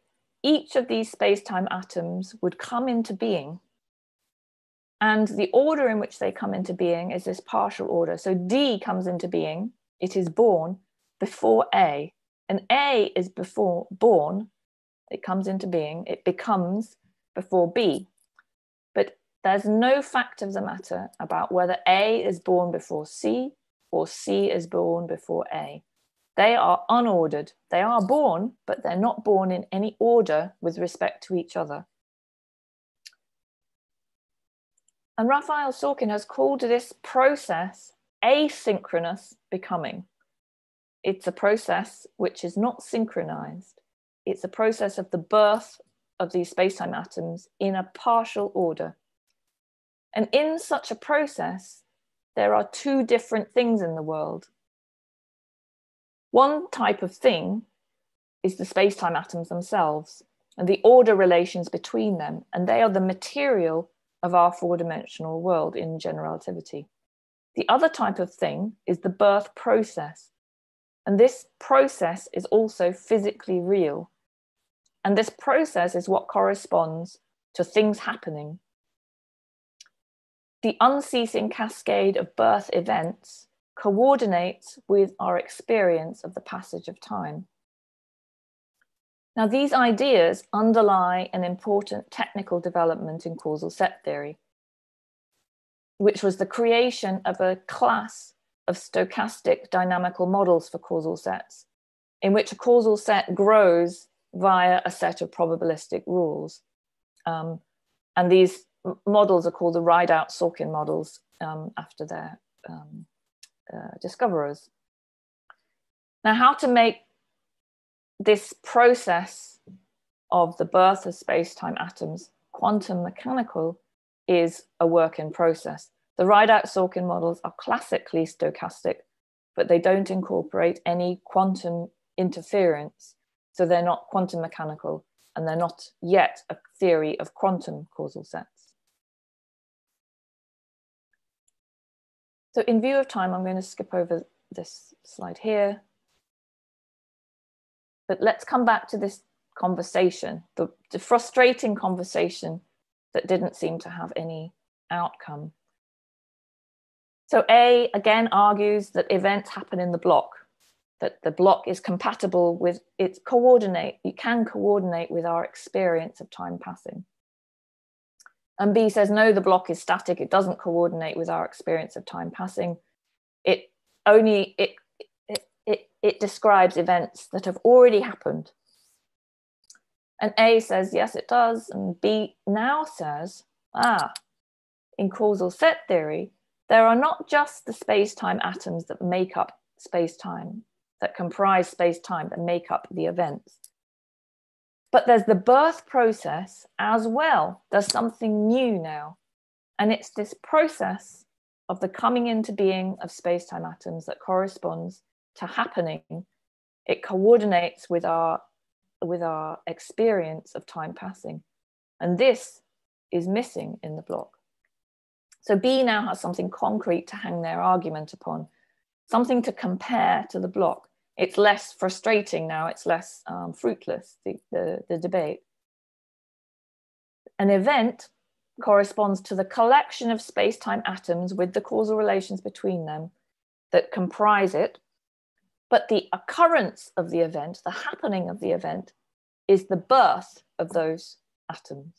each of these space-time atoms would come into being. And the order in which they come into being is this partial order. So D comes into being, it is born before A. And A is before born, it comes into being, it becomes before B. There's no fact of the matter about whether A is born before C or C is born before A. They are unordered. They are born, but they're not born in any order with respect to each other. And Rafael Sorkin has called this process asynchronous becoming it's a process which is not synchronized. It's a process of the birth of these space-time atoms in a partial order. And in such a process, there are two different things in the world. One type of thing is the space-time atoms themselves and the order relations between them, and they are the material of our four-dimensional world in general relativity. The other type of thing is the birth process, and this process is also physically real. And this process is what corresponds to things happening. The unceasing cascade of birth events coordinates with our experience of the passage of time. Now, these ideas underlie an important technical development in causal set theory, which was the creation of a class of stochastic dynamical models for causal sets, in which a causal set grows via a set of probabilistic rules. Um, and these models are called the Rideout Sorkin models um, after their um, uh, discoverers. Now, how to make this process of the birth of space-time atoms quantum mechanical is a work in process. The Rideout-Sorkin models are classically stochastic, but they don't incorporate any quantum interference. So they're not quantum mechanical and they're not yet a theory of quantum causal sets. So in view of time, I'm going to skip over this slide here. But let's come back to this conversation, the, the frustrating conversation that didn't seem to have any outcome. So A again argues that events happen in the block, that the block is compatible with its coordinate, you can coordinate with our experience of time passing. And B says, no, the block is static. It doesn't coordinate with our experience of time passing. It only, it it, it describes events that have already happened. And A says, yes, it does. And B now says, ah, in causal set theory, there are not just the space time atoms that make up space time, that comprise space time, that make up the events. But there's the birth process as well. There's something new now. And it's this process of the coming into being of space time atoms that corresponds to happening, it coordinates with our with our experience of time passing. And this is missing in the block. So B now has something concrete to hang their argument upon, something to compare to the block. It's less frustrating now, it's less um, fruitless, the, the, the debate. An event corresponds to the collection of space-time atoms with the causal relations between them that comprise it but the occurrence of the event, the happening of the event, is the birth of those atoms.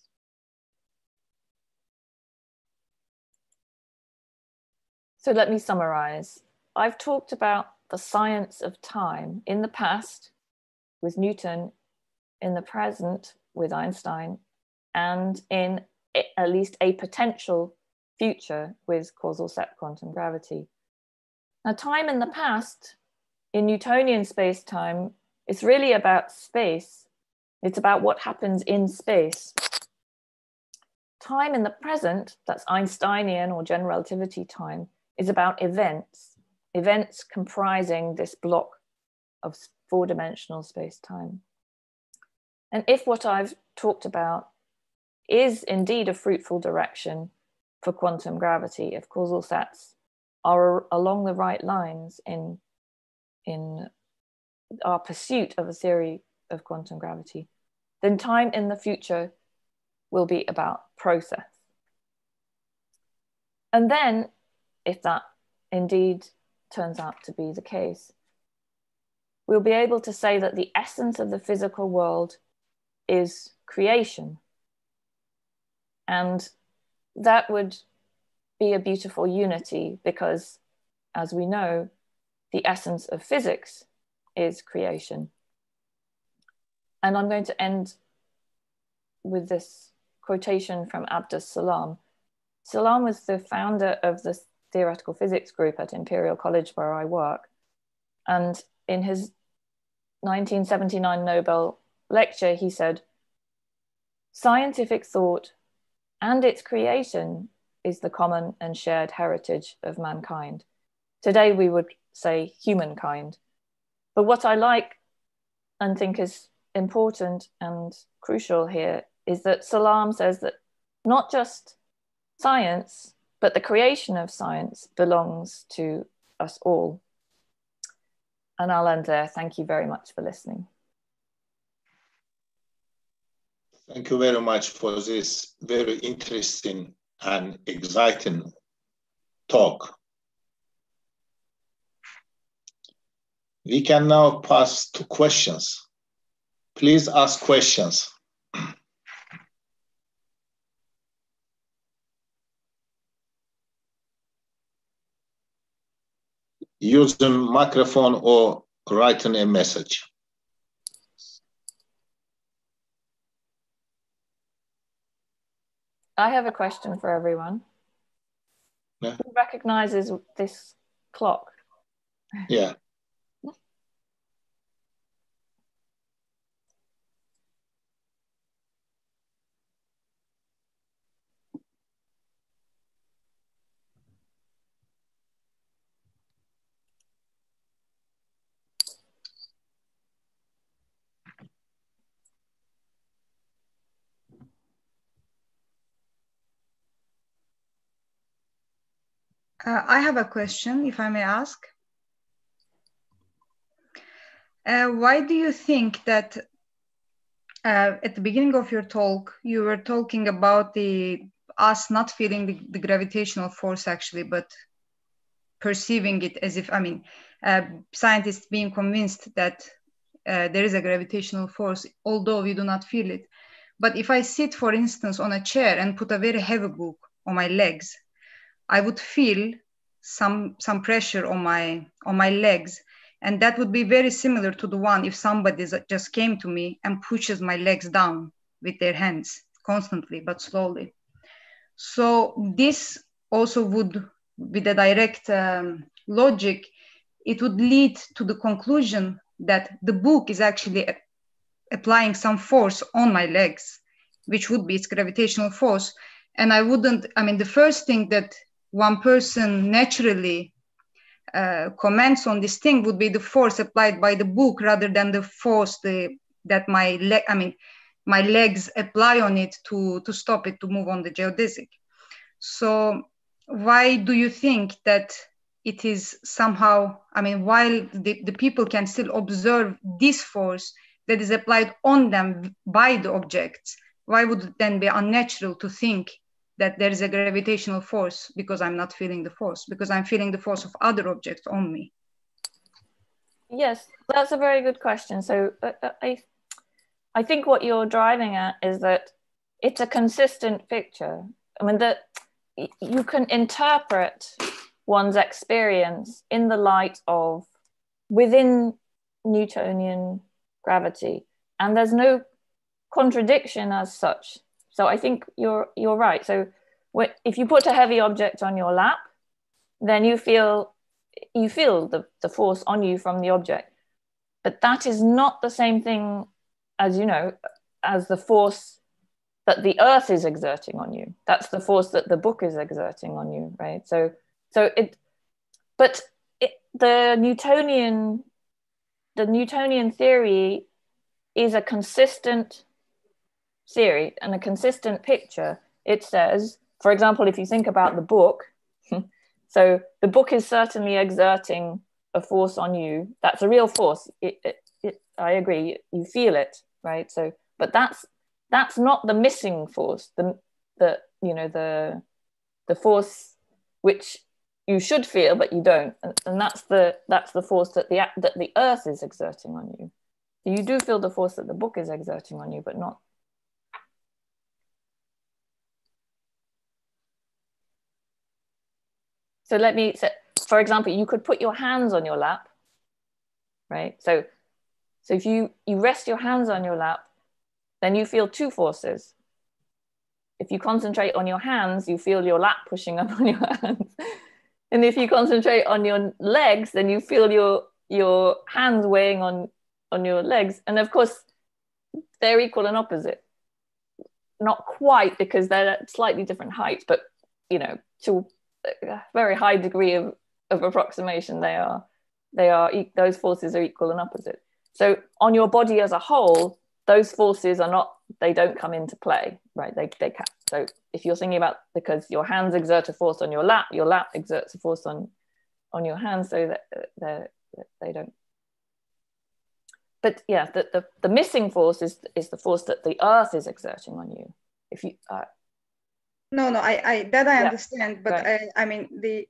So let me summarize. I've talked about the science of time in the past with Newton, in the present with Einstein, and in at least a potential future with causal set quantum gravity. Now, time in the past in Newtonian space time, it's really about space. It's about what happens in space. Time in the present, that's Einsteinian or general relativity time, is about events, events comprising this block of four dimensional space time. And if what I've talked about is indeed a fruitful direction for quantum gravity, if causal sets are along the right lines in in our pursuit of a theory of quantum gravity, then time in the future will be about process. And then, if that indeed turns out to be the case, we'll be able to say that the essence of the physical world is creation. And that would be a beautiful unity because, as we know, the essence of physics is creation. And I'm going to end with this quotation from Abdus Salam. Salam was the founder of the theoretical physics group at Imperial College where I work. And in his 1979 Nobel lecture, he said, Scientific thought and its creation is the common and shared heritage of mankind. Today, we would say, humankind. But what I like and think is important and crucial here is that Salam says that not just science, but the creation of science belongs to us all. And I'll end there. Thank you very much for listening. Thank you very much for this very interesting and exciting talk. We can now pass to questions. Please ask questions. Use the microphone or writing a message. I have a question for everyone. Yeah. Who recognizes this clock? Yeah. Uh, I have a question, if I may ask. Uh, why do you think that uh, at the beginning of your talk, you were talking about the us not feeling the, the gravitational force actually, but perceiving it as if, I mean, uh, scientists being convinced that uh, there is a gravitational force, although we do not feel it. But if I sit, for instance, on a chair and put a very heavy book on my legs, I would feel some some pressure on my on my legs. And that would be very similar to the one if somebody just came to me and pushes my legs down with their hands constantly but slowly. So this also would with the direct um, logic it would lead to the conclusion that the book is actually applying some force on my legs which would be its gravitational force. And i wouldn't i mean the first thing that one person naturally uh, comments on this thing would be the force applied by the book rather than the force the, that my leg i mean my legs apply on it to to stop it to move on the geodesic. So why do you think that it is somehow i mean while the, the people can still observe this force that is applied on them by the objects why would it then be unnatural to think that there is a gravitational force because I'm not feeling the force, because I'm feeling the force of other objects on me? Yes, that's a very good question. So uh, uh, I, I think what you're driving at is that it's a consistent picture. I mean that you can interpret one's experience in the light of within Newtonian gravity, and there's no contradiction as such so I think you're you're right. So if you put a heavy object on your lap, then you feel you feel the, the force on you from the object. But that is not the same thing as you know, as the force that the earth is exerting on you. That's the force that the book is exerting on you, right? So so it but it, the Newtonian the Newtonian theory is a consistent theory and a consistent picture, it says, for example, if you think about the book, so the book is certainly exerting a force on you. That's a real force. It, it, it, I agree. You feel it, right? So, but that's that's not the missing force. The the you know the the force which you should feel but you don't, and, and that's the that's the force that the that the earth is exerting on you. You do feel the force that the book is exerting on you, but not So let me, so for example, you could put your hands on your lap, right? So, so if you, you rest your hands on your lap, then you feel two forces. If you concentrate on your hands, you feel your lap pushing up on your hands. and if you concentrate on your legs, then you feel your, your hands weighing on, on your legs. And of course, they're equal and opposite. Not quite because they're at slightly different heights, but you know, to very high degree of, of approximation. They are they are those forces are equal and opposite. So on your body as a whole those forces are not they don't come into play right? They, they can so if you're thinking about because your hands exert a force on your lap your lap exerts a force on on your hands so that they they don't. But yeah the, the, the missing force is is the force that the earth is exerting on you. If you uh, no no i, I that i yeah. understand but right. I, I mean the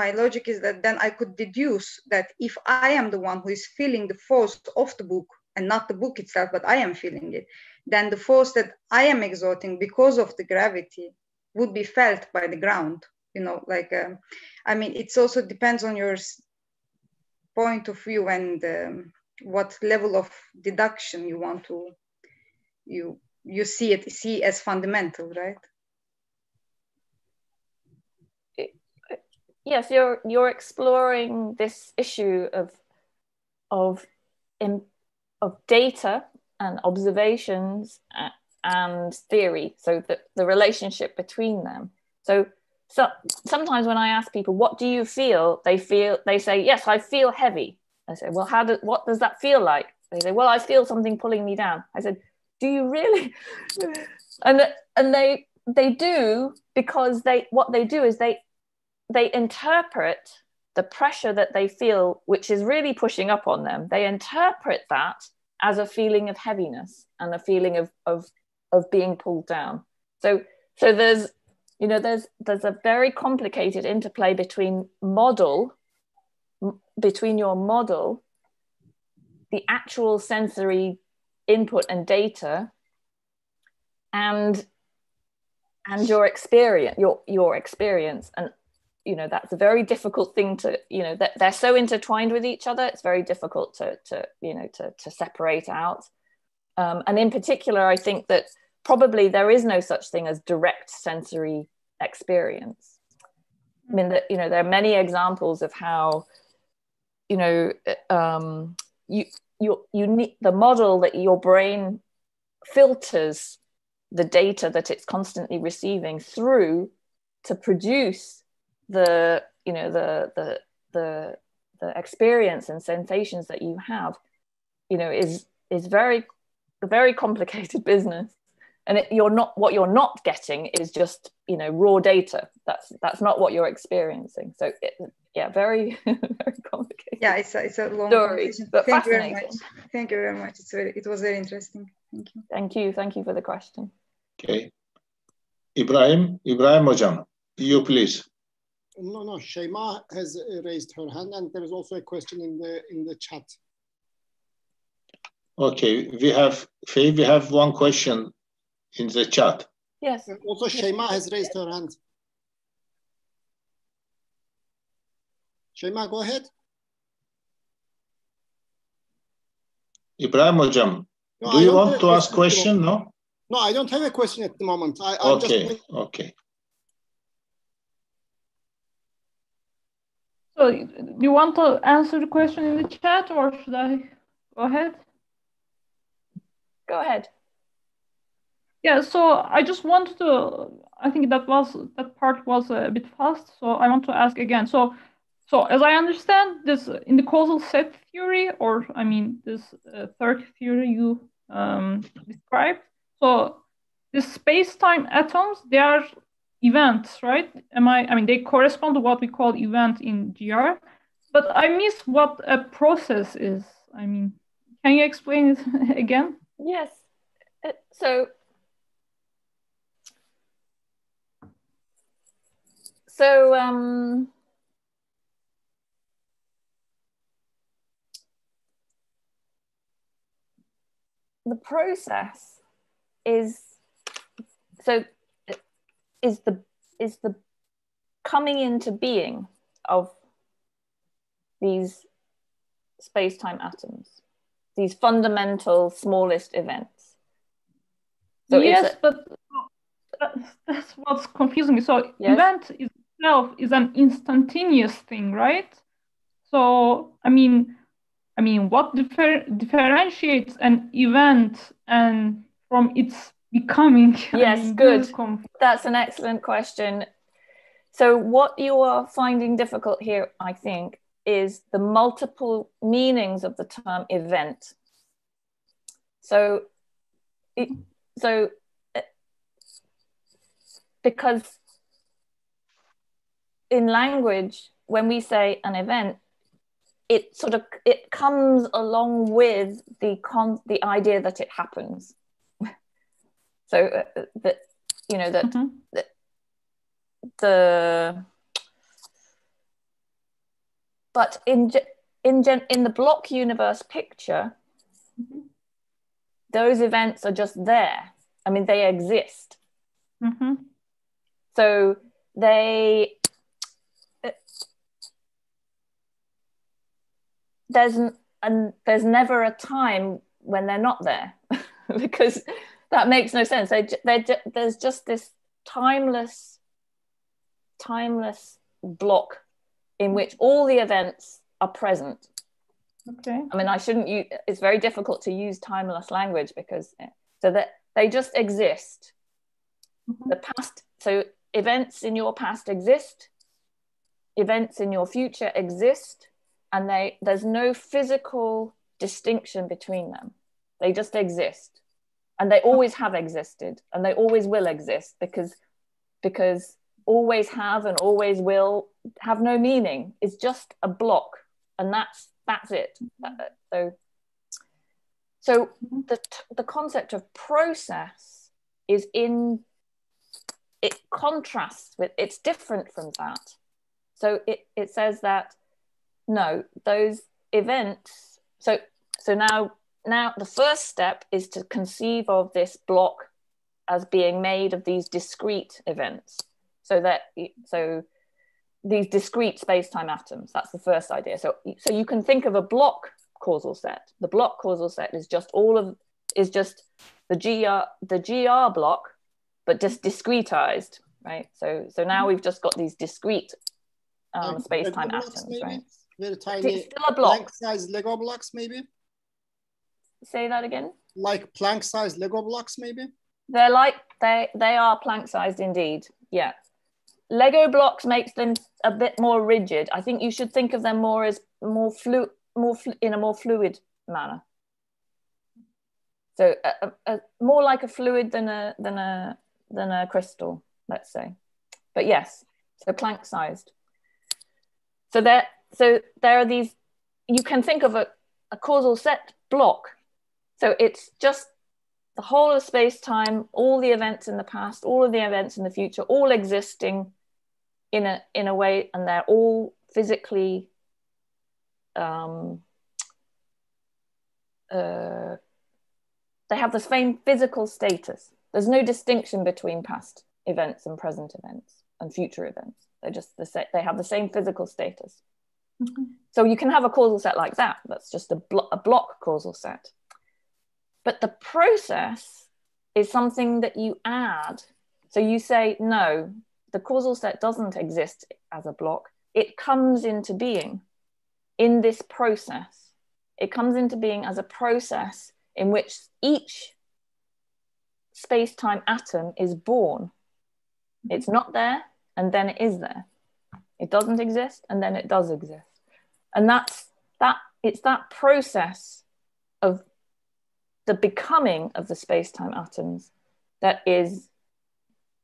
my logic is that then i could deduce that if i am the one who is feeling the force of the book and not the book itself but i am feeling it then the force that i am exerting because of the gravity would be felt by the ground you know like um, i mean it's also depends on your point of view and um, what level of deduction you want to you you see it see as fundamental right yes you're you're exploring this issue of of of data and observations and theory so the, the relationship between them. So so sometimes when i ask people what do you feel? they feel they say yes i feel heavy. I say well how does what does that feel like? They say well i feel something pulling me down. I said do you really? And and they they do because they what they do is they they interpret the pressure that they feel which is really pushing up on them they interpret that as a feeling of heaviness and a feeling of of of being pulled down. So so there's you know there's there's a very complicated interplay between model between your model the actual sensory input and data and and your experience your your experience and you know that's a very difficult thing to you know that they're so intertwined with each other it's very difficult to to you know to to separate out. Um, and in particular i think that probably there is no such thing as direct sensory experience. I mean that you know there are many examples of how you know um, you you you need the model that your brain filters the data that it's constantly receiving through to produce the you know the the the the experience and sensations that you have you know is is very very complicated business. And it, you're not what you're not getting is just you know raw data. That's that's not what you're experiencing. So it, yeah very very complicated. Yeah it's a, it's a long story but thank you very much. Thank you very much. It's very it was very interesting. Thank you. Thank you. Thank you for the question. Okay. Ibrahim ibrahim hocam you please no no Shema has raised her hand and there is also a question in the in the chat okay we have Fay, we have one question in the chat. Yes. And also, Shema has raised her hand. Shema, go ahead. Ibrahim Hocam, no, do you want to ask question? No? No, I don't have a question at the moment. I, okay, just... okay. So, do you want to answer the question in the chat or should I go ahead? Go ahead. Yeah, so I just wanted to, I think that was, that part was a bit fast. So I want to ask again. So, so as I understand this in the causal set theory, or I mean, this uh, third theory you um, described. So the space-time atoms, they are events, right? Am I, I mean, they correspond to what we call event in GR, but I miss what a process is. I mean, can you explain it again? Yes. Uh, so So, um, the process is so is the is the coming into being of these space-time atoms these fundamental smallest events so yes but uh, that's what's confusing me so yes. event itself is an instantaneous thing, right? So, I mean, I mean, what differ- differentiates an event and from its becoming? Yes, good. That's an excellent question. So, what you are finding difficult here, I think, is the multiple meanings of the term event. So, it, so uh, because in language, when we say an event, it sort of it comes along with the con the idea that it happens. So uh, that you know that, mm-hmm. that the but in in gen, in the block universe picture mm-hmm. those events are just there i mean they exist mm-hmm. so they there's and there's never a time when they're not there because that makes no sense. They, they, there's just this timeless timeless block in which all the events are present. Okay. I mean i shouldn't use it's very difficult to use timeless language because so that they just exist. Mm-hmm. the past so events in your past exist events in your future exist and they there's no physical distinction between them. They just exist and they always have existed and they always will exist because because always have and always will have no meaning. It's just a block and that's that's it. Mm-hmm. Uh, so so mm-hmm. the the concept of process is in it contrasts with it's different from that. So it, it says that no those events so so now now the first step is to conceive of this block as being made of these discrete events so that so these discrete space-time atoms that's the first idea. So so you can think of a block causal set. The block causal set is just all of is just the gr the gr block but just discretized right? So so now we've just got these discrete um, space-time atoms maybe? right very tiny it's still a block. size lego blocks maybe say that again? Like Planck sized lego blocks maybe? They're like they they are Planck sized indeed yeah. Lego blocks makes them a bit more rigid. I think you should think of them more as more flu more flu- in a more fluid manner. So a, a, a, more like a fluid than a than a than a crystal let's say. But yes so planck sized so there so there are these you can think of a, a causal set block so it's just the whole of space time, all the events in the past, all of the events in the future, all existing in a in a way, and they're all physically um, uh, they have the same physical status. There's no distinction between past events and present events and future events. They're just the same. They have the same physical status. Mm-hmm. So you can have a causal set like that. That's just a, blo- a block causal set. But the process is something that you add. So you say, no, the causal set doesn't exist as a block. It comes into being in this process. It comes into being as a process in which each space time atom is born. It's not there, and then it is there. It doesn't exist, and then it does exist. And that's that, it's that process of the becoming of the space-time atoms that is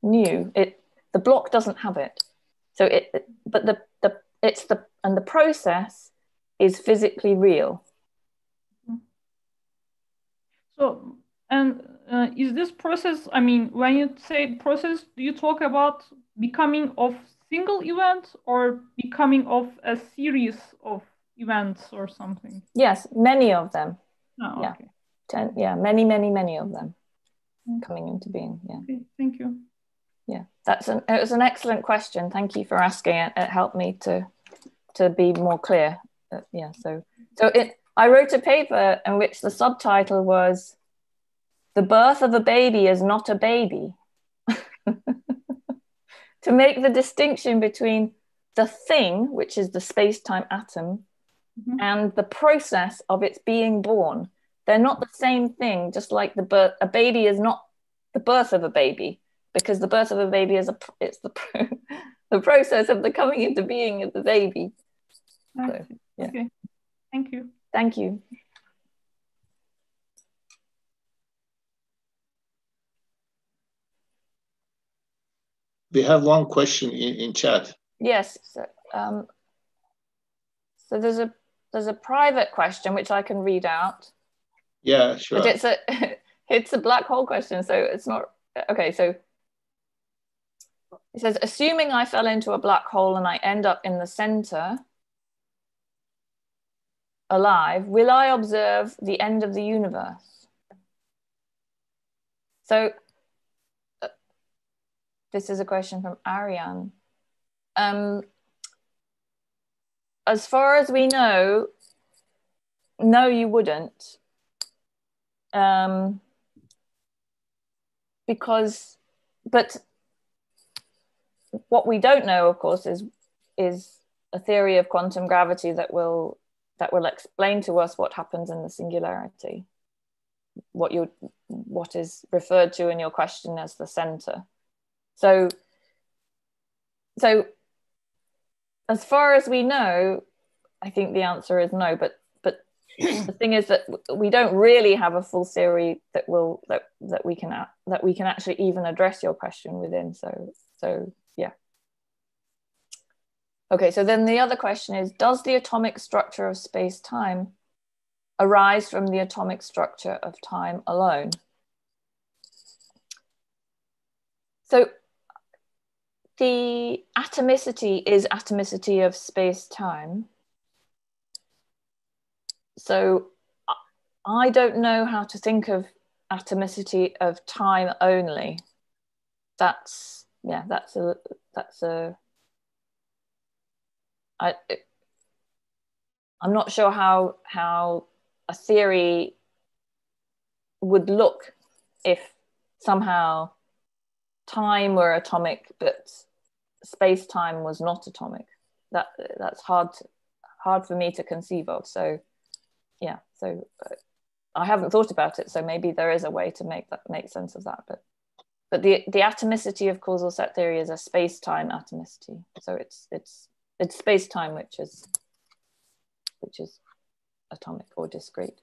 new. It the block doesn't have it. So it but the the it's the and the process is physically real. So and uh, is this process? I mean, when you say process, do you talk about becoming of single event or becoming of a series of events or something? Yes, many of them. Oh, yeah. Okay ten, yeah, many, many, many of them mm. coming into being. Yeah. Okay, thank you. Yeah, that's an it was an excellent question. Thank you for asking it. It helped me to to be more clear. Uh, yeah, so so it I wrote a paper in which the subtitle was "The birth of a baby is not a baby." to make the distinction between the thing, which is the space-time atom, mm-hmm. and the process of its being born they're not the same thing, just like the birth, a baby is not the birth of a baby, because the birth of a baby is a, it's the, the process of the coming into being of the baby. So, yeah. Okay. Thank you. Thank you. We have one question in, in chat. Yes. So, um, so there's a there's a private question which I can read out. Yeah, sure. But it's a it's a black hole question, so it's not okay. So It says, assuming I fell into a black hole and I end up in the center alive, will I observe the end of the universe? So, uh, this is a question from Ariane. Um, as far as we know, no, you wouldn't. Um, because, but what we don't know, of course, is is a theory of quantum gravity that will that will explain to us what happens in the singularity, what you what is referred to in your question as the center. So, so as far as we know, I think the answer is no. But but the thing is that we don't really have a full theory that will that that we can that we can actually even address your question within. So so yeah. Okay, so then the other question is, does the atomic structure of space-time arise from the atomic structure of time alone? So the atomicity is atomicity of space-time. So I don't know how to think of atomicity of time only. That's yeah, that's a that's a I I'm not sure how how a theory would look if somehow time were atomic but space time was not atomic that that's hard hard for me to conceive of so yeah so uh, i haven't thought about it so maybe there is a way to make that make sense of that but but the the atomicity of causal set theory is a space-time atomicity so it's it's it's space-time which is which is atomic or discrete.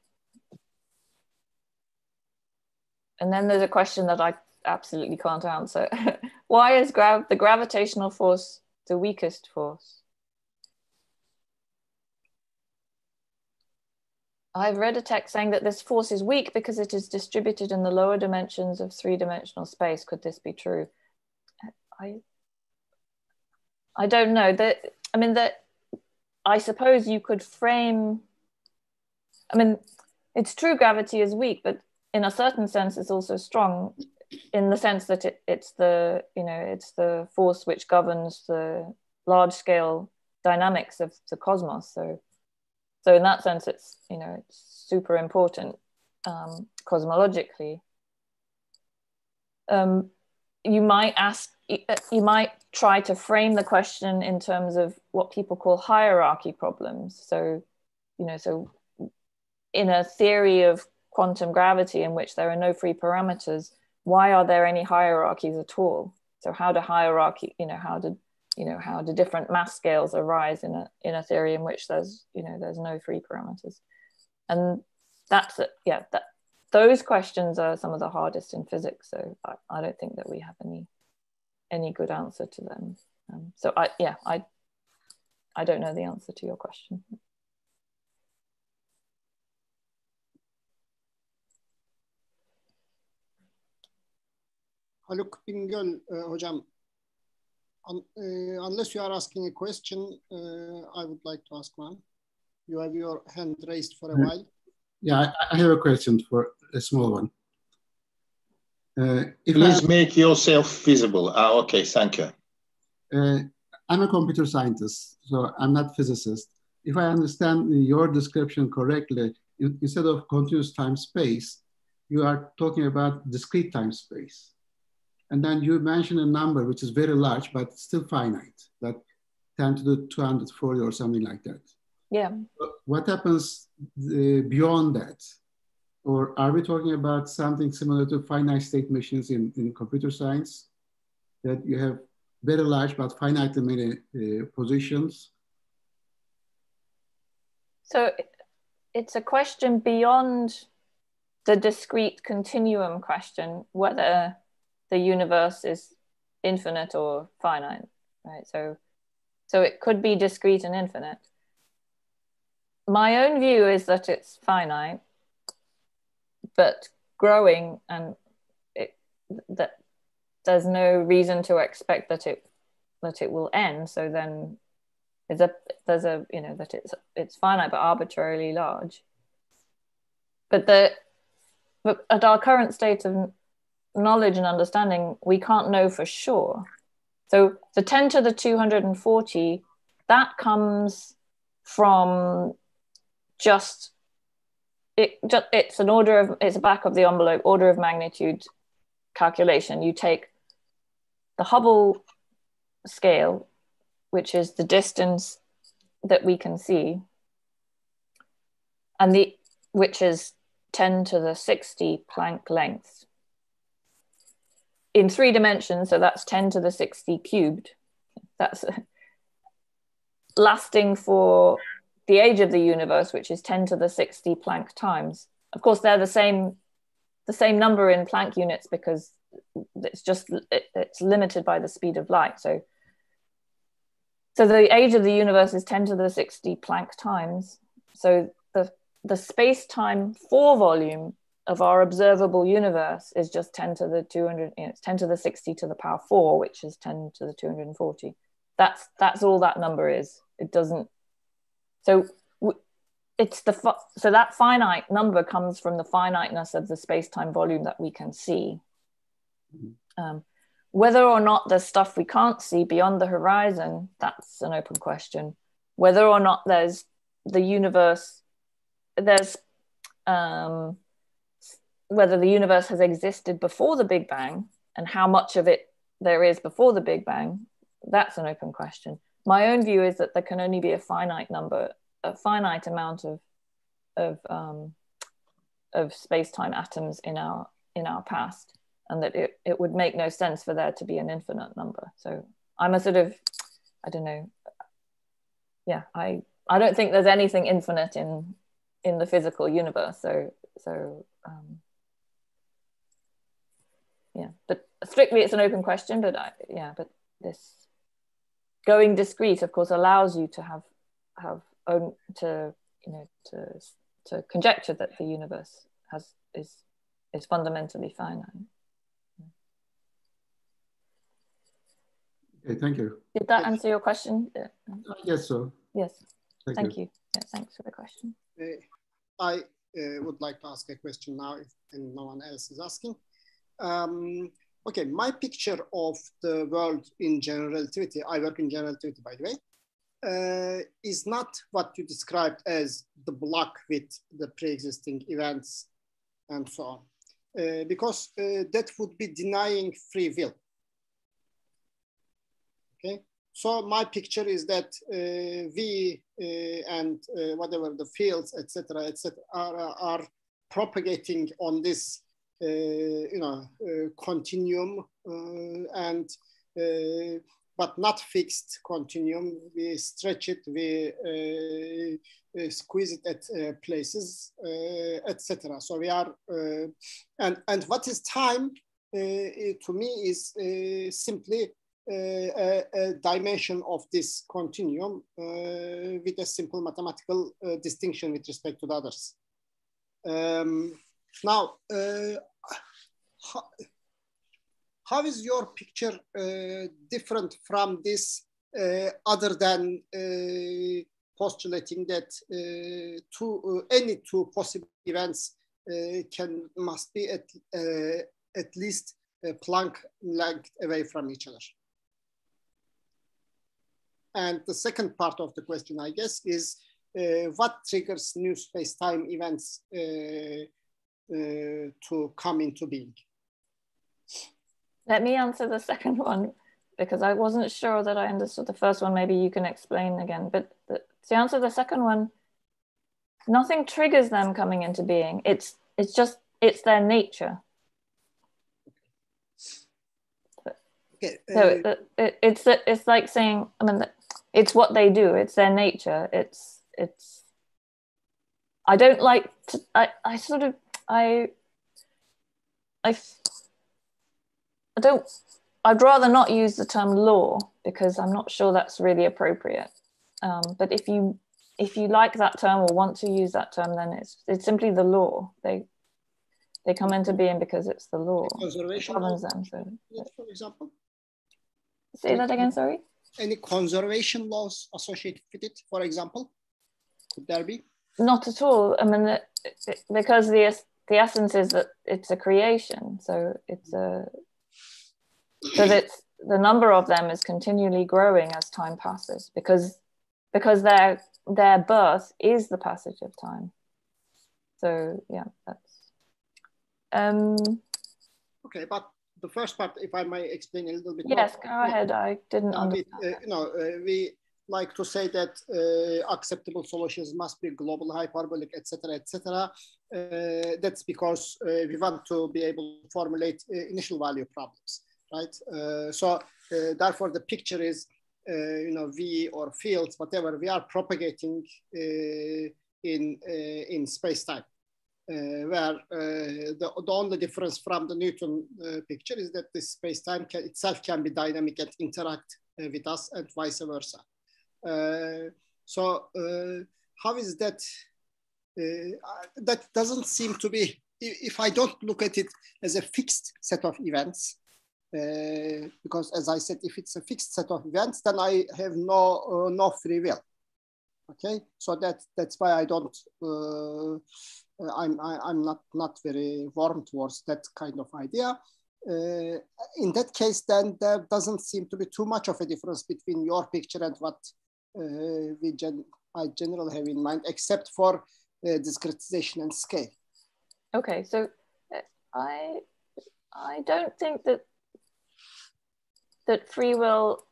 And then there's a question that i absolutely can't answer. Why is grav- the gravitational force the weakest force I've read a text saying that this force is weak because it is distributed in the lower dimensions of three-dimensional space. Could this be true? I I don't know. That I mean that I suppose you could frame I mean it's true gravity is weak, but in a certain sense it's also strong in the sense that it, it's the you know it's the force which governs the large scale dynamics of the cosmos. So so in that sense it's you know it's super important um, cosmologically. Um, you might ask you might try to frame the question in terms of what people call hierarchy problems. So you know so in a theory of quantum gravity in which there are no free parameters why are there any hierarchies at all? So how do hierarchy you know how do you know how do different mass scales arise in a in a theory in which there's you know there's no free parameters? And that's it yeah that those questions are some of the hardest in physics so i, I don't think that we have any any good answer to them. Um, so i yeah i i don't know the answer to your question. Haluk Bingöl e, hocam Un, uh, unless you are asking a question, uh, I would like to ask one. You have your hand raised for a while. Yeah, I, have a question for a small one. Uh, Please I, make yourself visible. Ah, okay, thank you. Uh, I'm a computer scientist, so I'm not physicist. If I understand your description correctly, in, instead of continuous time space, you are talking about discrete time space. And then you mention a number which is very large, but still finite, that 10 to the 240 or something like that. Yeah. What happens uh, beyond that? Or are we talking about something similar to finite state machines in, in computer science? That you have very large but finitely many uh, positions? So it's a question beyond the discrete continuum question, whether the universe is infinite or finite, right? So, so it could be discrete and infinite. My own view is that it's finite, but growing and it, that there's no reason to expect that it that it will end. So then there's a there's a you know that it's it's finite but arbitrarily large. But the but at our current state of knowledge and understanding, we can't know for sure. So the 10 to the 240, that comes from just it just it's an order of it's a back of the envelope order of magnitude calculation. You take the Hubble scale, which is the distance that we can see, and the which is 10 to the 60 Planck lengths in three dimensions, so that's 10 to the 60 cubed. That's lasting for the age of the universe, which is 10 to the 60 Planck times. Of course, they're the same the same number in Planck units because it's just it, it's limited by the speed of light. So so the age of the universe is 10 to the 60 Planck times. So the the space-time four volume of our observable universe is just 10 to the 200 you know, it's 10 to the 60 to the power 4 which is 10 to the 240 that's that's all that number is. It doesn't so it's the so that finite number comes from the finiteness of the space-time volume that we can see. Mm-hmm. um, whether or not there's stuff we can't see beyond the horizon that's an open question. Whether or not there's the universe there's um, whether the universe has existed before the Big Bang and how much of it there is before the Big Bang, that's an open question. My own view is that there can only be a finite number, a finite amount of of um, of space-time atoms in our in our past, and that it, it would make no sense for there to be an infinite number. So I'm a sort of, I don't know, yeah, I I don't think there's anything infinite in in the physical universe. So so um, yeah but strictly it's an open question but I, yeah but this going discrete of course allows you to have have own to you know to to conjecture that the universe has is is fundamentally finite. Okay thank you. Did that answer your question? Yes sir. Yes. Thank, thank you. you. Yeah, thanks for the question. Uh, i uh, would like to ask a question now if and no one else is asking um, okay, my picture of the world in general relativity, I work in general relativity, by the way, uh, is not what you described as the block with the pre-existing events and so on. Uh, because uh, that would be denying free will. Okay, so my picture is that uh, we uh, and uh, whatever the fields, etc., etc., are, are propagating on this you know, uh, continuum uh, and but not fixed continuum. We stretch it, we uh, squeeze it at uh, places, uh, etc. So we are, and, and what is time to me is simply a, a, dimension of this continuum with a simple mathematical distinction with respect to the others. Um, now, uh, how, how is your picture uh, different from this uh, other than uh, postulating that uh, two, uh, any two possible events can must be at, at least a Planck length away from each other? And the second part of the question, I guess, is what triggers new space-time events uh, to come into being? Let me answer the second one because I wasn't sure that I understood the first one. Maybe you can explain again. But the, to answer the second one, nothing triggers them coming into being. It's it's just it's their nature. Okay. Uh, so it, it, it's it's like saying I mean it's what they do. It's their nature. It's it's. I don't like to. I I sort of I, I, I don't. I'd rather not use the term law because I'm not sure that's really appropriate. Um, but if you if you like that term or want to use that term, then it's it's simply the law. They They come into being because it's the law. Conservation governs laws, them. So for example, say that again. Sorry. any conservation laws associated with it, for example, could there be? Not at all. I mean, because the the essence is that it's a creation. So it's a so that the number of them is continually growing as time passes because because their their birth is the passage of time. So yeah, that's um Okay, but the first part, if I may explain a little bit yes, more. go ahead. I didn't Uh, understand. uh, you know, uh, we like to say that uh, acceptable solutions must be global, hyperbolic, etc., etc. Uh, that's because uh, we want to be able to formulate uh, initial value problems, right? Uh, so uh, therefore, the picture is, you know, V or fields, whatever we are propagating in in space time. Where the, the only difference from the Newton picture is that the space-time itself can be dynamic and interact with us and vice versa. Uh, so uh, how is that? Uh, that doesn't seem to be, if I don't look at it as a fixed set of events, uh, because as I said, if it's a fixed set of events, then I have no, uh, no free will. Okay, so that, that's why I don't, uh, I'm, I, I'm not, not very warm towards that kind of idea. In that case, then there doesn't seem to be too much of a difference between your picture and what we gen I generally have in mind, except for uh, discretization and scale. Okay, so uh, I I don't think that that free will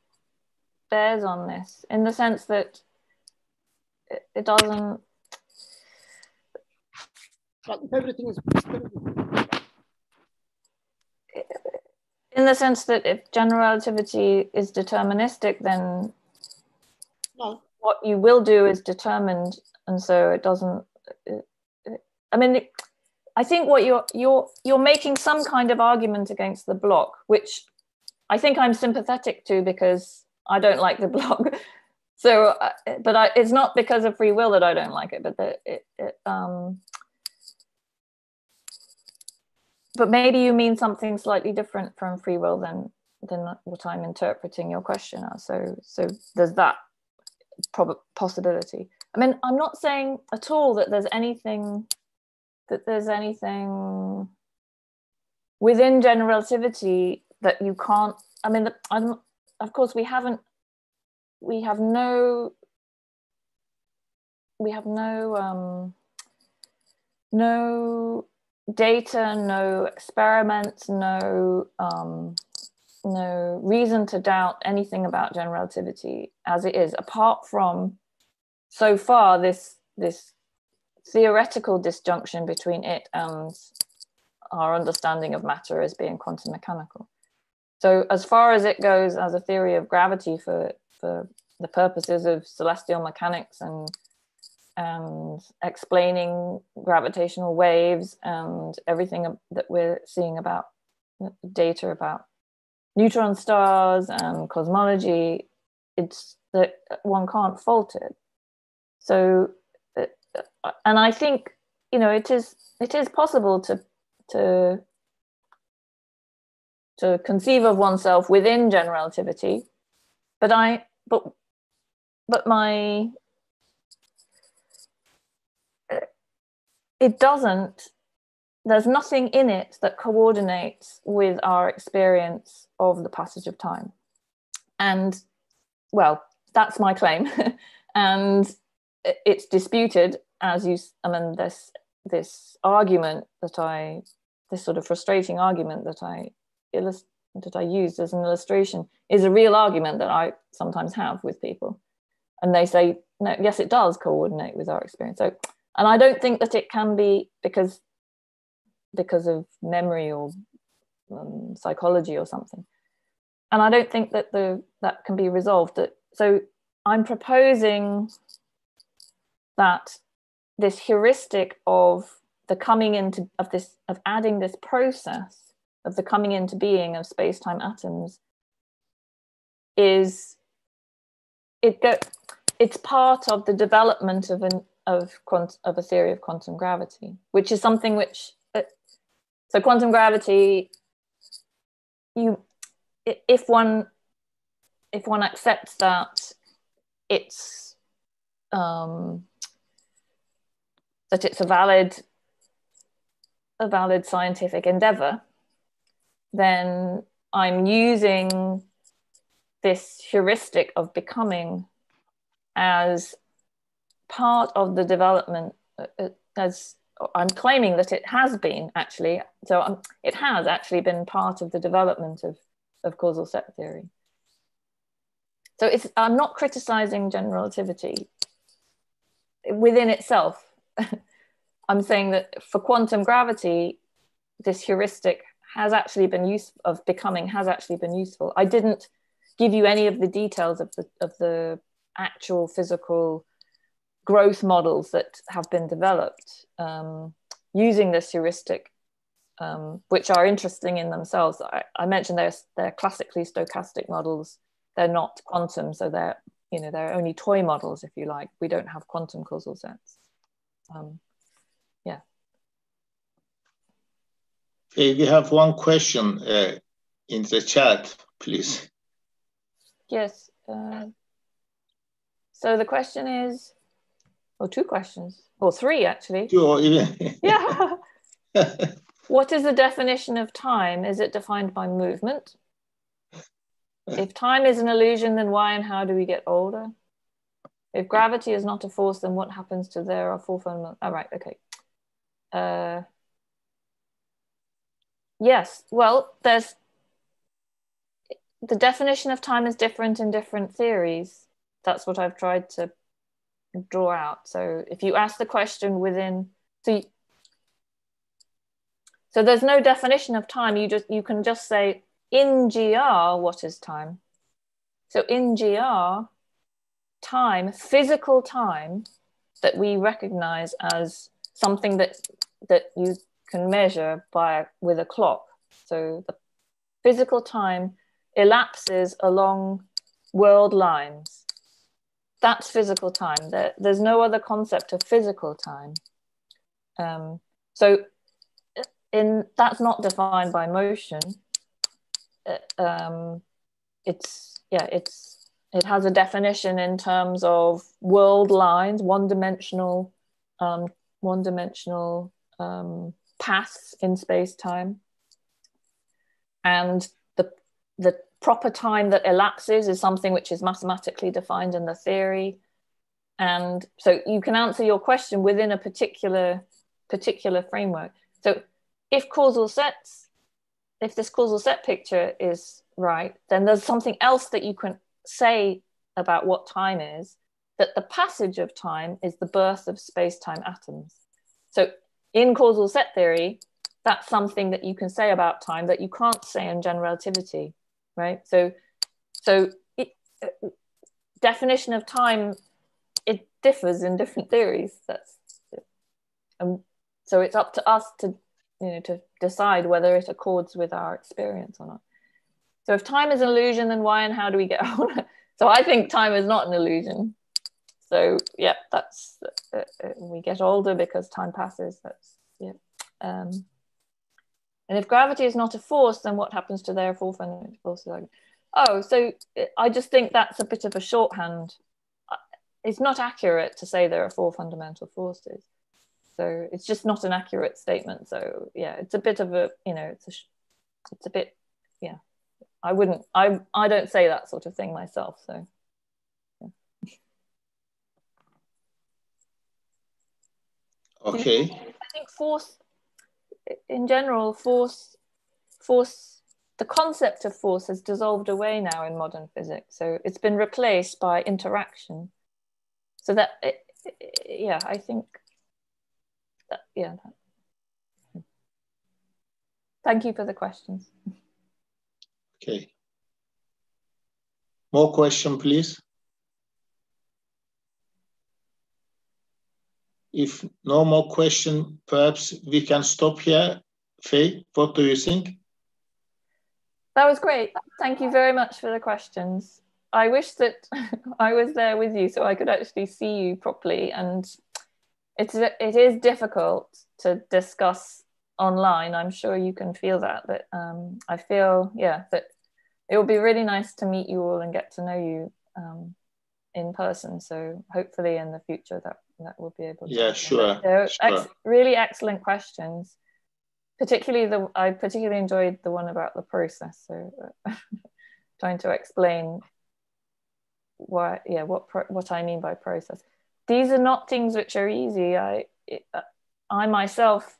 bears on this in the sense that it, it doesn't But everything is in the sense that if general relativity is deterministic then no, what you will do is determined and so it doesn't it- it- i mean i think what you're you're you're making some kind of argument against the block which i think i'm sympathetic to because i don't like the block. So uh, but I, it's not because of free will that i don't like it but that it, it um but maybe you mean something slightly different from free will than than what i'm interpreting your question as. So so there's that prob- possibility. I mean, I'm not saying at all that there's anything that there's anything within general relativity that you can't. I mean, I'm, of course, we haven't. We have no. We have no. Um, no data, no experiments, no um, no reason to doubt anything about general relativity as it is, apart from so far this this theoretical disjunction between it and our understanding of matter as being quantum mechanical. So as far as it goes as a theory of gravity for for the purposes of celestial mechanics and and explaining gravitational waves and everything that we're seeing about data about neutron stars and cosmology, it's that one can't fault it. So, uh, uh, and I think you know it is it is possible to to to conceive of oneself within general relativity, but I but but my uh, it doesn't there's nothing in it that coordinates with our experience of the passage of time. And well, that's my claim. and it's disputed as you, I mean, this, this argument that I, this sort of frustrating argument that I illust- that I used as an illustration is a real argument that I sometimes have with people. And they say, no, yes, it does coordinate with our experience. So, and I don't think that it can be because because of memory or um, psychology or something. And i don't think that the that can be resolved. So i'm proposing that this heuristic of the coming into of this of adding this process of the coming into being of space-time atoms is it go it's part of the development of an of quant, of a theory of quantum gravity which is something which so quantum gravity, you, if one, if one accepts that it's, um, that it's a valid, a valid scientific endeavor, then I'm using this heuristic of becoming as part of the development uh, uh, as I'm claiming that it has been actually, so um, it has actually been part of the development of, of causal set theory. So it's, I'm not criticizing general relativity within itself. I'm saying that for quantum gravity, this heuristic has actually been use of becoming has actually been useful. I didn't give you any of the details of the of the actual physical growth models that have been developed um, using this heuristic, um, which are interesting in themselves. I, I, mentioned they're, they're classically stochastic models. They're not quantum, so they're you know they're only toy models, if you like. We don't have quantum causal sets. Um, yeah. Okay, we have one question uh, in the chat, please. Yes. Uh, so the question is, or two questions, or three actually. Two even. yeah. what is the definition of time? Is it defined by movement? If time is an illusion, then why and how do we get older? If gravity is not a force, then what happens to there are four fundamental? All oh, right, okay. Uh, yes, well, there's the definition of time is different in different theories. That's what I've tried to draw out. So if you ask the question within, so, so there's no definition of time. You just you can just say in GR what is time. So in GR, time, physical time that we recognize as something that that you can measure by with a clock. So the physical time elapses along world lines. That's physical time. There, there's no other concept of physical time. Um, so in that's not defined by motion. Uh, um, it's yeah, it's it has a definition in terms of world lines, one-dimensional, um, one-dimensional um, paths in space time, and the the proper time that elapses is something which is mathematically defined in the theory. And so you can answer your question within a particular particular framework. So if causal sets, if this causal set picture is right, then there's something else that you can say about what time is, that the passage of time is the birth of space-time atoms. So in causal set theory, that's something that you can say about time that you can't say in general relativity right? So, so it, uh, definition of time it differs in different theories. That's um, so it's up to us to you know to decide whether it accords with our experience or not. So if time is an illusion, then why and how do we get older? so I think time is not an illusion. So yeah, that's uh, uh, we get older because time passes. That's yeah. Um, and if gravity is not a force, then what happens to their four fundamental forces? Oh, so I just think that's a bit of a shorthand. It's not accurate to say there are four fundamental forces. So it's just not an accurate statement. So yeah, it's a bit of a, you know, it's a, it's a bit, yeah. I wouldn't, I, I don't say that sort of thing myself. So. Okay. I think force in general, force, force, the concept of force has dissolved away now in modern physics. So it's been replaced by interaction. So that, yeah, I think, that, yeah. That. Hmm. Thank you for the questions. Okay. More question, please. If no more question, perhaps we can stop here. Fay, what do you think? That was great. Thank you very much for the questions. I wish that I was there with you so I could actually see you properly. And it's it is difficult to discuss online, I'm sure you can feel that. But um, I feel, yeah, that it will be really nice to meet you all and get to know you um, in person. So hopefully in the future that that will be able to. Yeah, sure. They're sure. Ex- really excellent questions. Particularly the I particularly enjoyed the one about the process. So trying to explain what yeah what pro- what I mean by process. These are not things which are easy. I it, uh, I myself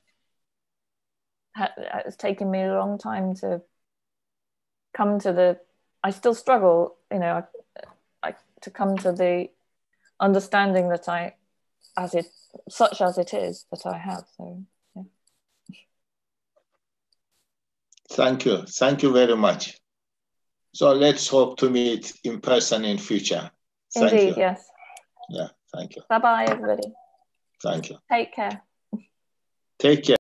ha- it's taken me a long time to come to the. I still struggle, you know, I, I, to come to the understanding that I, as it such as it is, that I have. So. Yeah. Thank you. Thank you very much. So let's hope to meet in person in future. Thank Indeed, you. yes. Yeah, thank you. Bye bye, everybody. Thank you. Take care. Take care.